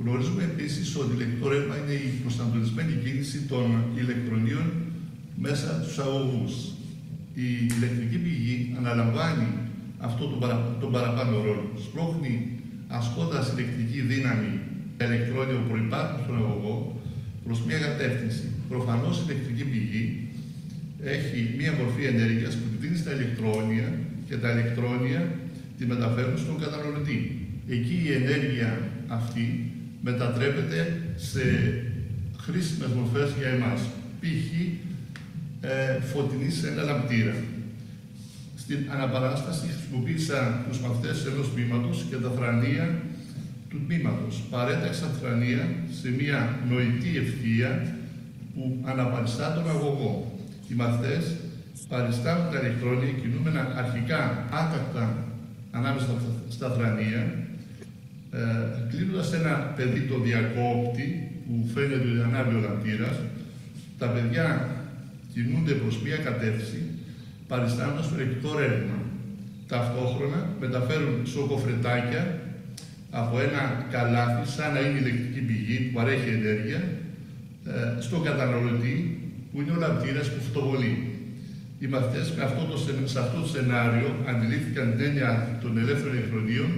Γνωρίζουμε επίσης ότι το ηλεκτρικό ρεύμα είναι η προσανατολισμένη κίνηση των ηλεκτρονίων μέσα στους αγωγούς. Η ηλεκτρική πηγή αναλαμβάνει αυτό τον, παρα, τον παραπάνω ρόλο. Σπρώχνει ασκώντας ηλεκτρική δύναμη τα ηλεκτρόνια που προϋπάρχουν στον αγωγό προς μια κατεύθυνση. Προφανώς η ηλεκτρική πηγή έχει μία μορφή ενέργειας που τη δίνει στα ηλεκτρόνια και τα ηλεκτρόνια τη μεταφέρουν στον καταναλωτή. Εκεί η ενέργεια αυτή μετατρέπεται σε χρήσιμες μορφές για εμάς. Π.χ. Ε, φωτεινή σε ένα λαμπτήρα. Στην αναπαράσταση χρησιμοποίησα τους μαθητές ενός τμήματος και τα θρανία του τμήματος. Παρέταξα θρανία σε μια νοητή ευθεία που αναπαριστά τον αγωγό. Οι μαθητές παριστάνουν τα ηλεκτρόνια κινούμενα αρχικά άκακτα ανάμεσα στα θρανία, ε, κλείνοντας ένα παιδί το διακόπτη που φαίνεται ότι ανάβει ο λαμπτήρας, τα παιδιά κινούνται προς μία κατεύθυνση, παριστάνοντας το ηλεκτρικό ρεύμα. Ταυτόχρονα μεταφέρουν σοκοφρετάκια από ένα καλάθι, σαν να είναι ηλεκτρική πηγή που παρέχει ενέργεια, ε, στον καταναλωτή που είναι ο λαμπτήρας που φωτοβολεί. Οι μαθητές με αυτό το, σε αυτό το σενάριο αντιλήφθηκαν την έννοια των ελεύθερων ηλεκτρονίων,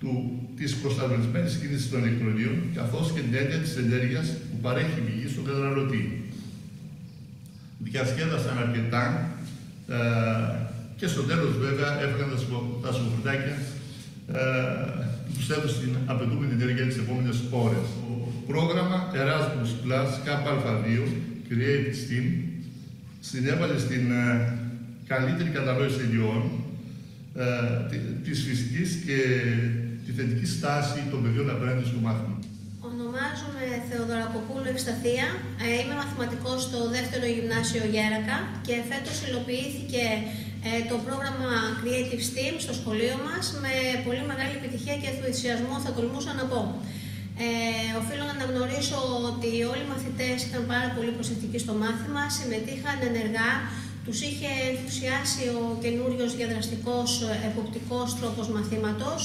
του, της προστατευμένης κίνησης των ηλεκτρονίων, καθώς και την έννοια της ενέργειας που παρέχει η πηγή στον καταναλωτή. Διασκέδασαν αρκετά ε, και στο τέλος βέβαια έφεραν τα σοφριτάκια ε, που τους έδωσε την απαιτούμενη ενέργεια τις επόμενες ώρες. Το πρόγραμμα Erasmus Plus ΚΑΠΑ2 Creative Steam συνέβαλε στην ε, καλύτερη κατανόηση ιδιών ε, της φυσικής και τη θετική στάση των παιδιών απέναντι στο μάθημα. Ονομάζομαι Θεοδωρακοπούλου Ευσταθία. Ε, είμαι μαθηματικός στο δεύτερο γυμνάσιο Γέρακα και φέτος υλοποιήθηκε ε, το πρόγραμμα Creative STEAM στο σχολείο μας με πολύ μεγάλη επιτυχία και ενθουσιασμό θα τολμούσα να πω. Ε, οφείλω να αναγνωρίσω ότι όλοι οι μαθητές ήταν πάρα πολύ προσεκτικοί στο μάθημα, συμμετείχαν ενεργά, τους είχε ενθουσιάσει ο καινούριος διαδραστικός εποπτικός τρόπος μαθήματος.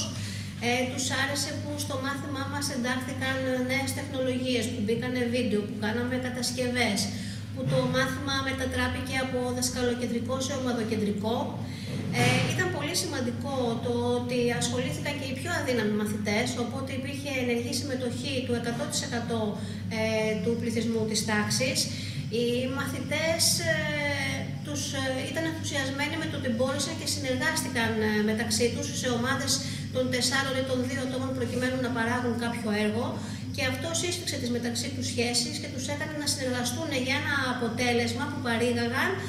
Ε, τους άρεσε που στο μάθημά μας εντάχθηκαν νέες τεχνολογίες, που μπήκαν βίντεο, που κάναμε κατασκευές, που το μάθημα μετατράπηκε από δασκαλοκεντρικό σε ομαδοκεντρικό. Ε, ήταν πολύ σημαντικό το ότι ασχολήθηκαν και οι πιο αδύναμοι μαθητές, οπότε υπήρχε ενεργή συμμετοχή του 100% ε, του πληθυσμού της τάξης. Οι μαθητές ε, τους, ε, ήταν ενθουσιασμένοι με το ότι μπόρεσαν και συνεργάστηκαν ε, μεταξύ τους σε ομάδες των τεσσάρων ή των δύο ατόμων προκειμένου να παράγουν κάποιο έργο και αυτό σύσφιξε τις μεταξύ τους σχέσεις και τους έκανε να συνεργαστούν για ένα αποτέλεσμα που παρήγαγαν ε,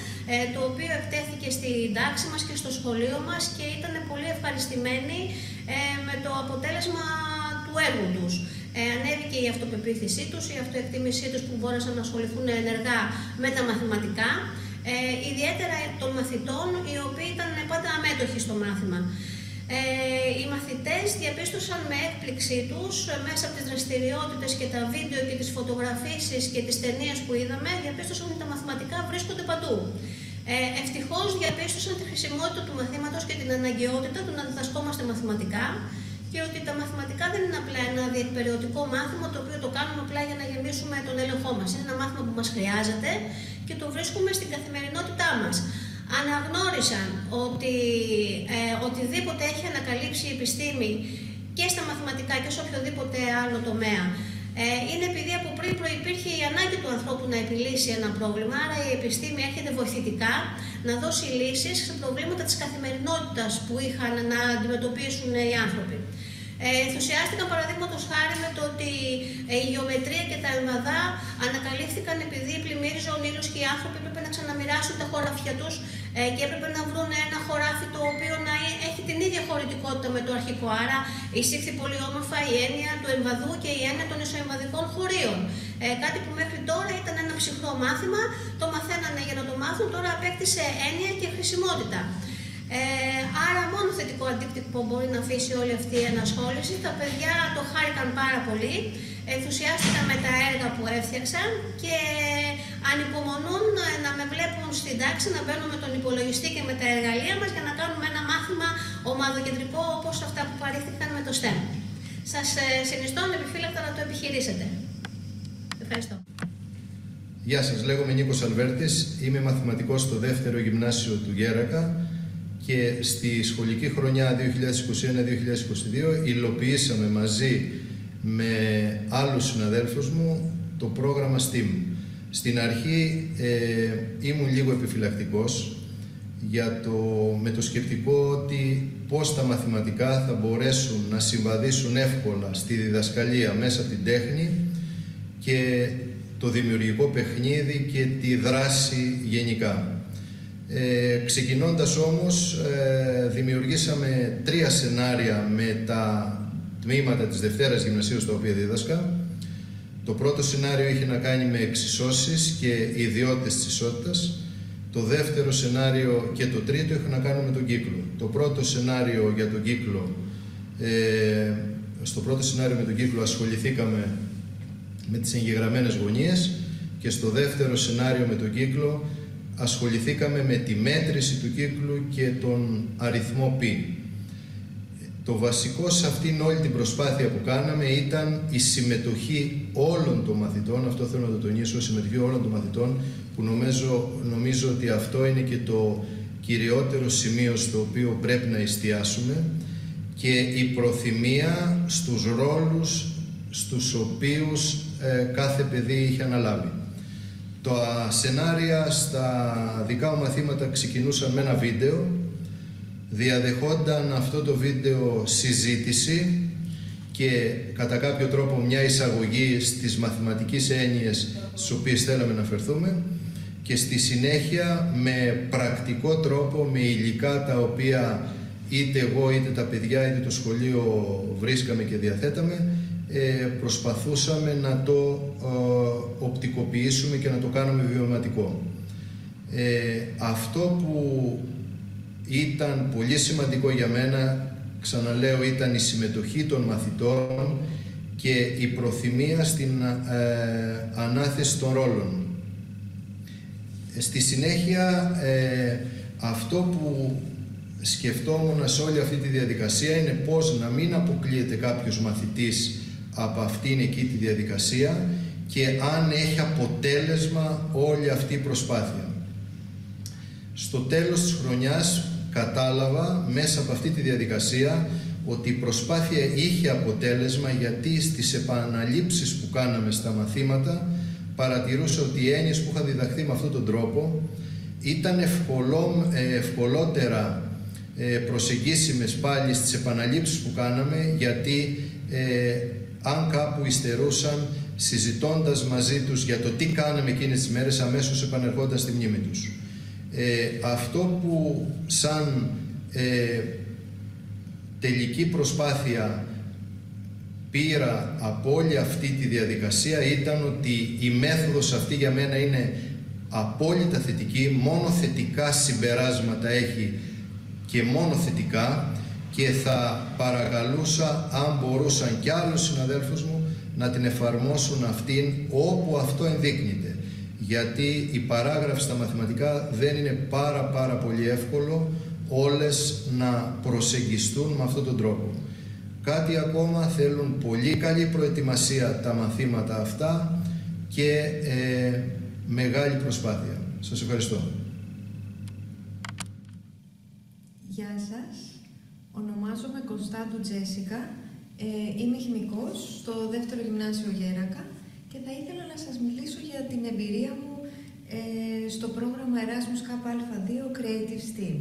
το οποίο εκτέθηκε στην τάξη μας και στο σχολείο μας και ήταν πολύ ευχαριστημένοι ε, με το αποτέλεσμα του έργου τους. Ε, ανέβηκε η αυτοπεποίθησή τους, η αυτοεκτίμησή τους που μπόρεσαν να ασχοληθούν ενεργά με τα μαθηματικά, ε, ιδιαίτερα των μαθητών οι οποίοι ήταν πάντα αμέτωχοι στο μάθημα. Ε, οι μαθητές διαπίστωσαν με έκπληξή τους ε, μέσα από τις δραστηριότητες και τα βίντεο και τις φωτογραφίσεις και τις ταινίες που είδαμε, διαπίστωσαν ότι τα μαθηματικά βρίσκονται παντού. Ε, Ευτυχώς διαπίστωσαν τη χρησιμότητα του μαθήματος και την αναγκαιότητα του να διδασκόμαστε μαθηματικά και ότι τα μαθηματικά δεν είναι απλά ένα διεκπαιρεωτικό μάθημα το οποίο το κάνουμε απλά για να γεμίσουμε τον έλεγχό μας. Είναι ένα μάθημα που μας χρειάζεται και το βρίσκουμε στην καθημερινότητά μας αναγνώρισαν ότι ε, οτιδήποτε έχει ανακαλύψει η επιστήμη και στα μαθηματικά και σε οποιοδήποτε άλλο τομέα ε, είναι επειδή από πριν προϋπήρχε η ανάγκη του ανθρώπου να επιλύσει ένα πρόβλημα, άρα η επιστήμη έρχεται βοηθητικά να δώσει λύσεις σε προβλήματα της καθημερινότητας που είχαν να αντιμετωπίσουν οι άνθρωποι. Ε, ενθουσιάστηκαν παραδείγματος χάρη με το ότι ε, η γεωμετρία και τα εμβαδά ανακαλύφθηκαν επειδή πλημμύριζε ο ήλιο και οι άνθρωποι έπρεπε να ξαναμοιράσουν τα χωράφια τους ε, και έπρεπε να βρουν ένα χωράφι το οποίο να έχει την ίδια χωρητικότητα με το αρχικό. Άρα εισήχθη πολύ όμορφα η έννοια του εμβαδού και η έννοια των ισοεμβαδικών χωρίων. Ε, κάτι που μέχρι τώρα ήταν ένα ψυχρό μάθημα, το μαθαίνανε για να το μάθουν, τώρα απέκτησε έννοια και χρησιμότητα. Ε, άρα μόνο θετικό αντίκτυπο μπορεί να αφήσει όλη αυτή η ενασχόληση. Τα παιδιά το χάρηκαν πάρα πολύ, ενθουσιάστηκαν με τα έργα που έφτιαξαν και ανυπομονούν να με βλέπουν στην τάξη, να μπαίνω με τον υπολογιστή και με τα εργαλεία μας για να κάνουμε ένα μάθημα ομαδοκεντρικό όπως αυτά που παρήχθηκαν με το STEM. Σας ε, συνιστώ επιφύλακτα να το επιχειρήσετε. Ευχαριστώ. Γεια σας, λέγομαι Νίκος Αλβέρτης, είμαι μαθηματικός στο δεύτερο γυμνάσιο του Γέρακα και στη σχολική χρονιά 2021-2022 υλοποιήσαμε μαζί με άλλους συναδέλφους μου το πρόγραμμα STEAM. Στην αρχή ε, ήμουν λίγο επιφυλακτικός για το, με το σκεπτικό ότι πώς τα μαθηματικά θα μπορέσουν να συμβαδίσουν εύκολα στη διδασκαλία μέσα από την τέχνη και το δημιουργικό παιχνίδι και τη δράση γενικά. Ε, ξεκινώντας όμως, ε, δημιουργήσαμε τρία σενάρια με τα τμήματα της Δευτέρας Γυμνασίου στα οποία δίδασκα. Το πρώτο σενάριο είχε να κάνει με εξισώσεις και ιδιότητες της ισότητας. Το Το δεύτερο σενάριο και το τρίτο έχουν να κάνουν με τον κύκλο. Το πρώτο σενάριο για τον κύκλο, ε, στο πρώτο σενάριο με τον κύκλο ασχοληθήκαμε με τις εγγεγραμμένες γωνίες και στο δεύτερο σενάριο με τον κύκλο ασχοληθήκαμε με τη μέτρηση του κύκλου και τον αριθμό π. Το βασικό σε αυτήν όλη την προσπάθεια που κάναμε ήταν η συμμετοχή όλων των μαθητών, αυτό θέλω να το τονίσω, η συμμετοχή όλων των μαθητών, που νομίζω, νομίζω ότι αυτό είναι και το κυριότερο σημείο στο οποίο πρέπει να εστιάσουμε και η προθυμία στους ρόλους στους οποίους ε, κάθε παιδί είχε αναλάβει. Τα σενάρια στα δικά μου μαθήματα ξεκινούσαν με ένα βίντεο, διαδεχόνταν αυτό το βίντεο συζήτηση και κατά κάποιο τρόπο μια εισαγωγή στις μαθηματικές έννοιες στις οποίες θέλαμε να φερθούμε και στη συνέχεια με πρακτικό τρόπο, με υλικά τα οποία είτε εγώ είτε τα παιδιά είτε το σχολείο βρίσκαμε και διαθέταμε ε, προσπαθούσαμε να το ε, οπτικοποιήσουμε και να το κάνουμε βιωματικό. Ε, αυτό που ήταν πολύ σημαντικό για μένα, ξαναλέω, ήταν η συμμετοχή των μαθητών και η προθυμία στην ε, ανάθεση των ρόλων. Στη συνέχεια, αυτό που σκεφτόμουν σε όλη αυτή τη διαδικασία είναι πώς να μην αποκλείεται κάποιος μαθητής από αυτήν εκεί τη διαδικασία και αν έχει αποτέλεσμα όλη αυτή η προσπάθεια. Στο τέλος της χρονιάς κατάλαβα μέσα από αυτή τη διαδικασία ότι η προσπάθεια είχε αποτέλεσμα γιατί στις επαναλήψεις που κάναμε στα μαθήματα παρατηρούσα ότι οι έννοιες που είχαν διδαχθεί με αυτόν τον τρόπο ήταν ευκολό, ε, ευκολότερα ε, προσεγγίσιμες πάλι στις επαναλήψεις που κάναμε γιατί ε, αν κάπου υστερούσαν συζητώντας μαζί τους για το τι κάναμε εκείνες τις μέρες αμέσως επανερχόντας στη μνήμη τους. Ε, αυτό που σαν ε, τελική προσπάθεια πήρα από όλη αυτή τη διαδικασία ήταν ότι η μέθοδος αυτή για μένα είναι απόλυτα θετική, μόνο θετικά συμπεράσματα έχει και μόνο θετικά και θα παρακαλούσα αν μπορούσαν κι άλλους συναδέλφους μου να την εφαρμόσουν αυτήν όπου αυτό ενδείκνυται. Γιατί οι παράγραφοι στα μαθηματικά δεν είναι πάρα πάρα πολύ εύκολο όλες να προσεγγιστούν με αυτόν τον τρόπο. Κάτι ακόμα θέλουν πολύ καλή προετοιμασία τα μαθήματα αυτά και ε, μεγάλη προσπάθεια. Σας ευχαριστώ. Γεια σας. Ονομάζομαι Κωνσταντου Τζέσικα, ε, είμαι χημικός στο δεύτερο γυμνάσιο Γέρακα και θα ήθελα να σας μιλήσω για την εμπειρία μου ε, στο πρόγραμμα Erasmus KA2 Creative STEAM.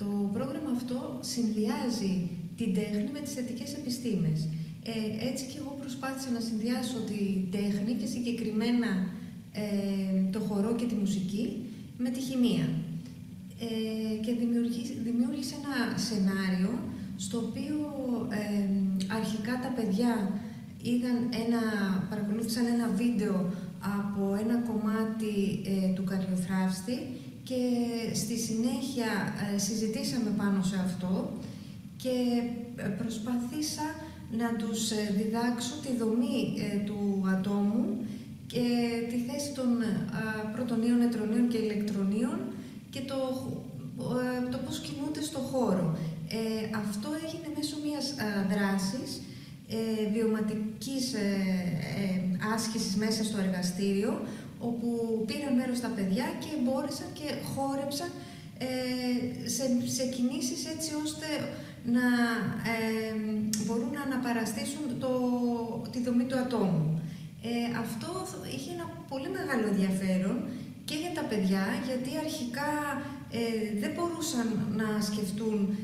Το πρόγραμμα αυτό συνδυάζει την τέχνη με τις θετικές επιστήμες. Ε, έτσι και εγώ προσπάθησα να συνδυάσω την τέχνη και συγκεκριμένα ε, το χορό και τη μουσική με τη χημεία ε, και δημιούργησε ένα σενάριο στο οποίο αρχικά τα παιδιά είδαν ένα, παρακολούθησαν ένα βίντεο από ένα κομμάτι ε, του καριοθράφστη και στη συνέχεια ε, συζητήσαμε πάνω σε αυτό και ε, προσπαθήσα να τους διδάξω τη δομή του ατόμου και τη θέση των πρωτονίων, νετρονίων και ηλεκτρονίων και το, ε, το πώς κινούνται στο χώρο. Ε, αυτό έγινε μέσω μιας α, δράσης ε, βιωματικής ε, ε, άσκησης μέσα στο εργαστήριο, όπου πήραν μέρος τα παιδιά και μπόρεσαν και χόρεψαν σε, σε κινήσεις έτσι ώστε να μπορούν να αναπαραστήσουν το, τη δομή του ατόμου. αυτό είχε ένα πολύ μεγάλο ενδιαφέρον και για τα παιδιά, γιατί αρχικά ε, δεν μπορούσαν να σκεφτούν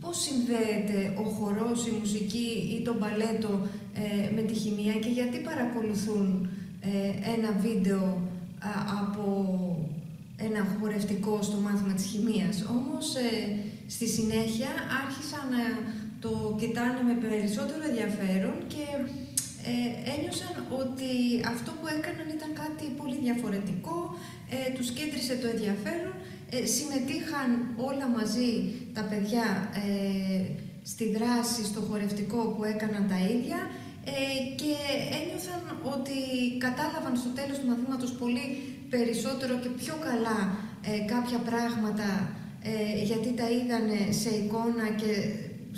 πώς συνδέεται ο χορός, η μουσική ή το μπαλέτο ε, με τη χημεία και γιατί παρακολουθούν ε, ένα βίντεο από ένα χορευτικό στο μάθημα της χημείας. Όμως, στη συνέχεια άρχισαν να το κοιτάνε με περισσότερο ενδιαφέρον και ε, ένιωσαν ότι αυτό που έκαναν ήταν κάτι πολύ διαφορετικό, ε, τους κέντρισε το ενδιαφέρον Ε, συμμετείχαν όλα μαζί τα παιδιά ε, στη δράση, στο χορευτικό που έκαναν τα ίδια ε, και ένιωθαν ότι κατάλαβαν στο τέλος του μαθήματος πολύ περισσότερο και πιο καλά ε, κάποια πράγματα ε, γιατί τα είδανε σε εικόνα και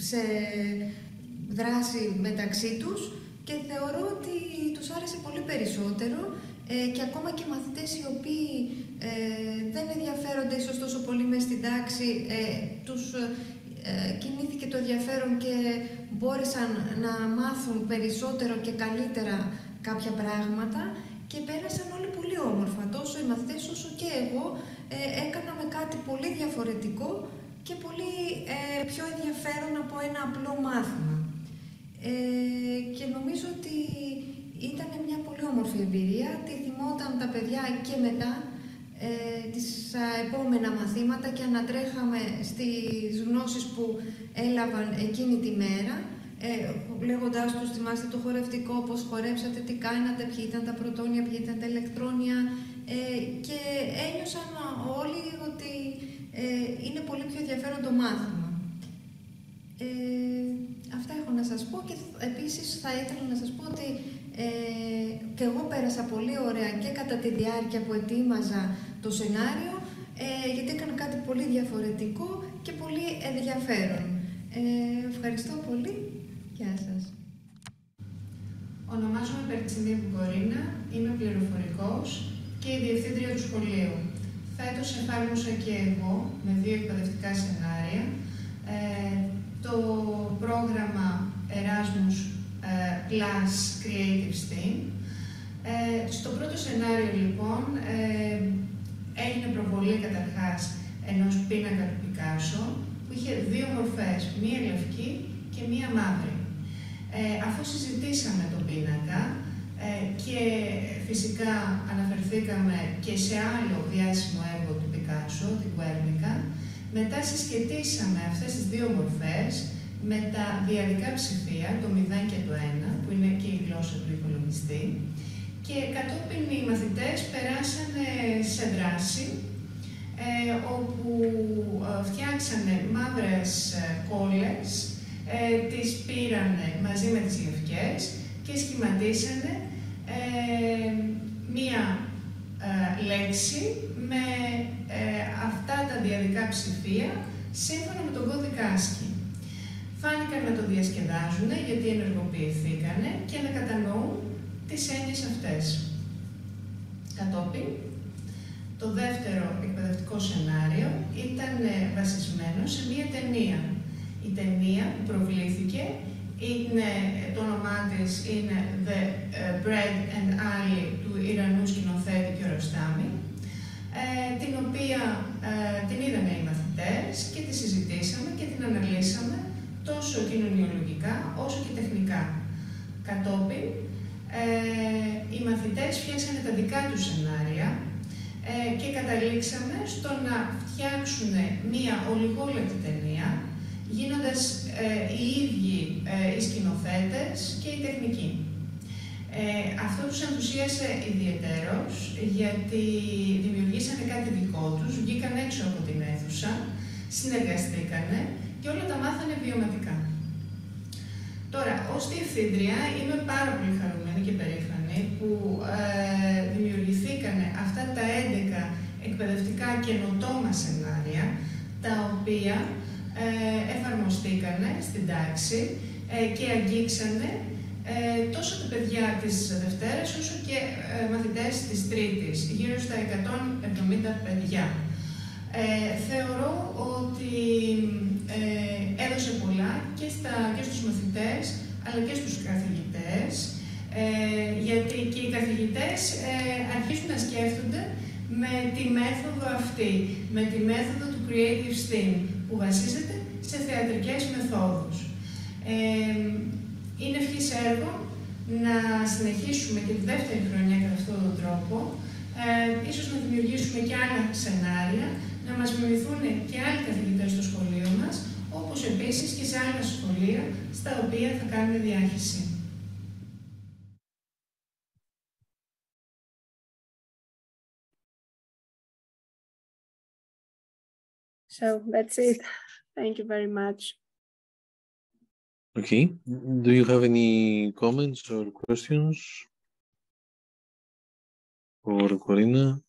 σε δράση μεταξύ τους. Και θεωρώ ότι τους άρεσε πολύ περισσότερο ε, και ακόμα και μαθητές οι οποίοι ε, δεν ενδιαφέρονται ίσως τόσο πολύ μες στην τάξη, ε, τους ε, κινήθηκε το ενδιαφέρον και μπόρεσαν να μάθουν περισσότερο και καλύτερα κάποια πράγματα και πέρασαν όλοι πολύ όμορφα. Τόσο οι μαθητές όσο και εγώ ε, έκαναμε κάτι πολύ διαφορετικό και πολύ ε, πιο ενδιαφέρον από ένα απλό μάθημα. Ε, και νομίζω ότι ήταν μια πολύ όμορφη εμπειρία. Τη θυμόταν τα παιδιά και μετά ε, τις επόμενα μαθήματα και ανατρέχαμε στις γνώσεις που έλαβαν εκείνη τη μέρα ε, λέγοντάς τους, θυμάστε το χορευτικό, πώς χορέψατε, τι κάνατε, ποιοι ήταν τα πρωτόνια, ποιοι ήταν τα ηλεκτρόνια ε, και ένιωσαν όλοι ότι ε, είναι πολύ πιο ενδιαφέρον το μάθημα. Ε, αυτά έχω να σας πω και επίσης θα ήθελα να σας πω ότι ε, και εγώ πέρασα πολύ ωραία και κατά τη διάρκεια που ετοίμαζα το σενάριο ε, γιατί έκανα κάτι πολύ διαφορετικό και πολύ ενδιαφέρον. Ε, ευχαριστώ πολύ. Γεια σας. Ονομάζομαι Περτσινή Κορίνα, είμαι πληροφορικός και η διευθύντρια του σχολείου. Φέτος εφάρμοσα και εγώ με δύο εκπαιδευτικά σενάρια ε, το πρόγραμμα Erasmus ε, Plus Creative STEAM. Ε, στο πρώτο σενάριο λοιπόν ε, έγινε προβολή καταρχάς ενός πίνακα του Πικάσο που είχε δύο μορφές, μία λευκή και μία μαύρη. Ε, αφού συζητήσαμε τον πίνακα ε, και φυσικά αναφερθήκαμε και σε άλλο διάσημο έργο του Πικάσο, την Κουέρνικα, μετά συσχετήσαμε αυτές τις δύο μορφές με τα διαδικά ψηφία, το 0 και το 1, που είναι και η γλώσσα του υπολογιστή, και κατόπιν οι μαθητές περάσανε σε δράση, ε, όπου ε, φτιάξανε μαύρες ε, κόλλες, ε, τις πήρανε μαζί με τις λευκές και σχηματίσανε ε, μία λέξη με αυτά τα διαδικά ψηφία σύμφωνα με τον κώδικα ASCII. Φάνηκαν να το διασκεδάζουν γιατί ενεργοποιηθήκανε και να κατανοούν τις έννοιες αυτές. Κατόπιν, το δεύτερο εκπαιδευτικό σενάριο ήταν βασισμένο σε μία ταινία. Η ταινία που προβλήθηκε είναι, το όνομά της είναι The Bread and Alley του Ιρανού σκηνοθέτη και Ροστάμι, ε, την οποία ε, την είδαμε οι μαθητές και τη συζητήσαμε και την αναλύσαμε τόσο κοινωνιολογικά όσο και τεχνικά. Κατόπιν, ε, οι μαθητές φτιάξανε τα δικά τους σενάρια ε, και καταλήξαμε στο να φτιάξουν μία ολιγόλεπτη ταινία, γίνοντας ε, οι ίδιοι ε, οι σκηνοθέτες και οι τεχνικοί. Ε, αυτό τους ενθουσίασε ιδιαιτέρως, γιατί δημιουργήσανε κάτι δικό τους, βγήκαν έξω από την αίθουσα, συνεργαστήκανε και όλα τα μάθανε βιωματικά. Τώρα, ως διευθύντρια είμαι πάρα πολύ χαρούμενη και περήφανη που ε, δημιουργηθήκαν αυτά τα 11 εκπαιδευτικά καινοτόμα σενάρια, τα οποία ε, εφαρμοστήκανε στην τάξη ε, και αγγίξανε ε, τόσο τα παιδιά της Δευτέρας όσο και ε, μαθητές της Τρίτης, γύρω στα 170 παιδιά. Ε, θεωρώ ότι ε, έδωσε πολλά και, στα, και στους μαθητές αλλά και στους καθηγητές ε, γιατί και οι καθηγητές ε, αρχίζουν να σκέφτονται με τη μέθοδο αυτή, με τη μέθοδο του Creative STEAM που βασίζεται σε θεατρικές μεθόδους. Ε, είναι ευχής έργο να συνεχίσουμε και τη δεύτερη χρονιά κατά αυτόν τον τρόπο, ε, ίσως να δημιουργήσουμε και άλλα σενάρια, να μας βοηθούν και άλλοι καθηγητές στο σχολείο μας, όπως επίσης και σε άλλα σχολεία στα οποία θα κάνουμε διάχυση. So that's it. Thank you very much. Okay. Do you have any comments or questions? For Corina?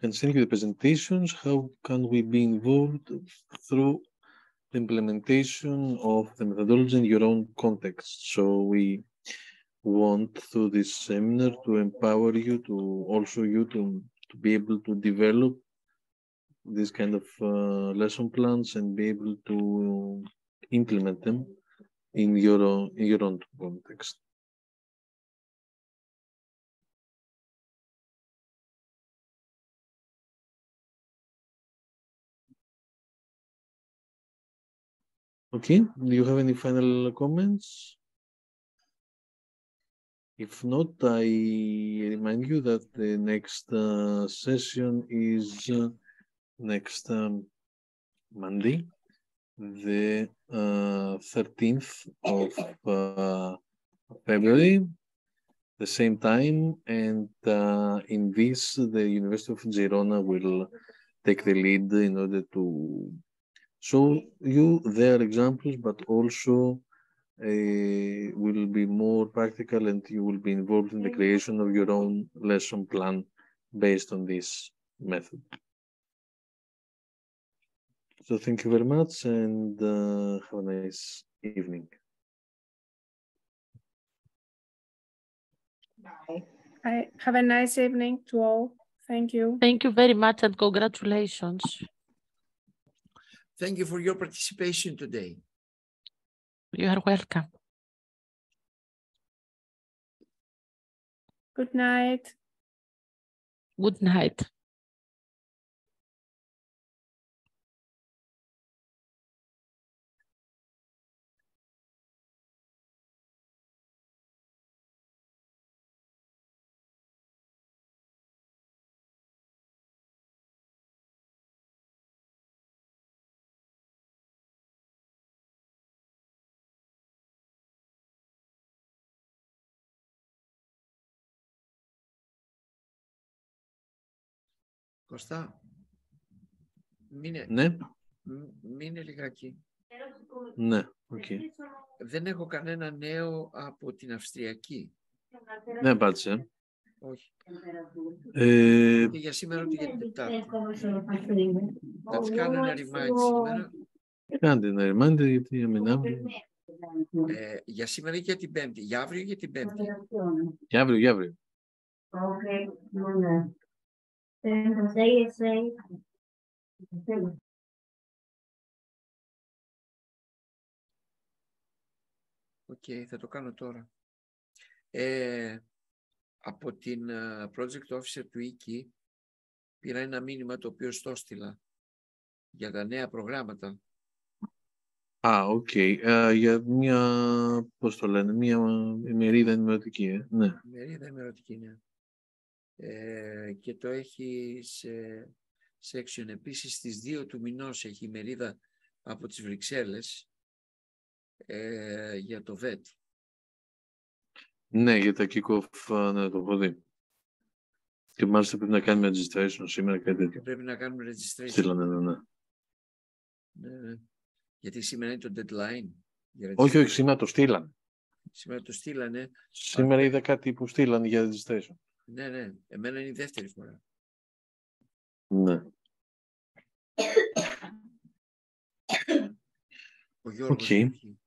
Concerning the presentations, how can we be involved through the implementation of the methodology in your own context? So we want through this seminar to empower you to also you to, to be able to develop this kind of uh, lesson plans and be able to implement them in your own, in your own context. Okay, do you have any final comments? If not, I remind you that the next uh, session is uh, next um, Monday, the uh, 13th of uh, February, the same time, and uh, in this, the University of Girona will take the lead in order to show you their examples, but also uh, will be more practical and you will be involved in the creation of your own lesson plan based on this method. So thank you very much and uh, have a nice evening. Bye. I have a nice evening to all. Thank you. Thank you very much and congratulations. Thank you for your participation today. You are welcome. Good night. Good night. Κωστά, μείνε, Ναι, μ- μείνε λιγάκι. ναι, οκ. Δεν έχω κανένα νέο από την Αυστριακή. Δεν απάντησε. Όχι. Ε, Και για σήμερα ούτε για την Τετάρτη. Θα της κάνω ένα remind σήμερα. κάντε ένα reminder γιατί για μένα αύριο. Ε, για σήμερα ή για την Πέμπτη. Για αύριο ή για την Πέμπτη. Για αύριο, για αύριο. Okay, bueno. Entonces, ese. Οκ, θα το κάνω τώρα. Ε, από την ε, project officer του ΙΚΙ πήρα ένα μήνυμα το οποίο στο έστειλα για τα νέα προγράμματα. Α, οκ. Ε, για μια, πώς το λένε, μια ημερίδα ενημερωτική, ε. ναι. Μερίδα ενημερωτική, ναι. Ε, και το έχει σε section επίσης στις 2 του μηνός έχει μερίδα από τις Βρυξέλλες ε, για το ΒΕΤ. Ναι, για τα kick-off, ναι, το έχω δει. Και μάλιστα πρέπει να κάνουμε registration σήμερα κάτι Και τέτοιο. πρέπει να κάνουμε registration. Στείλανε, ναι, ναι. Ναι, ναι. Γιατί σήμερα είναι το deadline. για Όχι, όχι, registration. σήμερα το στείλανε. Σήμερα το στείλανε. Σήμερα είδα κάτι που στείλανε για registration. Ναι, ναι. Εμένα είναι η δεύτερη φορά. Ναι. Ο Γιώργος. Οκ. έχει.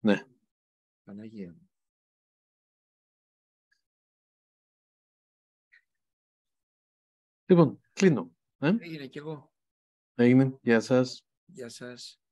Ναι. Παναγία μου. Λοιπόν, κλείνω. Ε; Έγινε κι εγώ. Έγινε. Γεια σας. Γεια σας.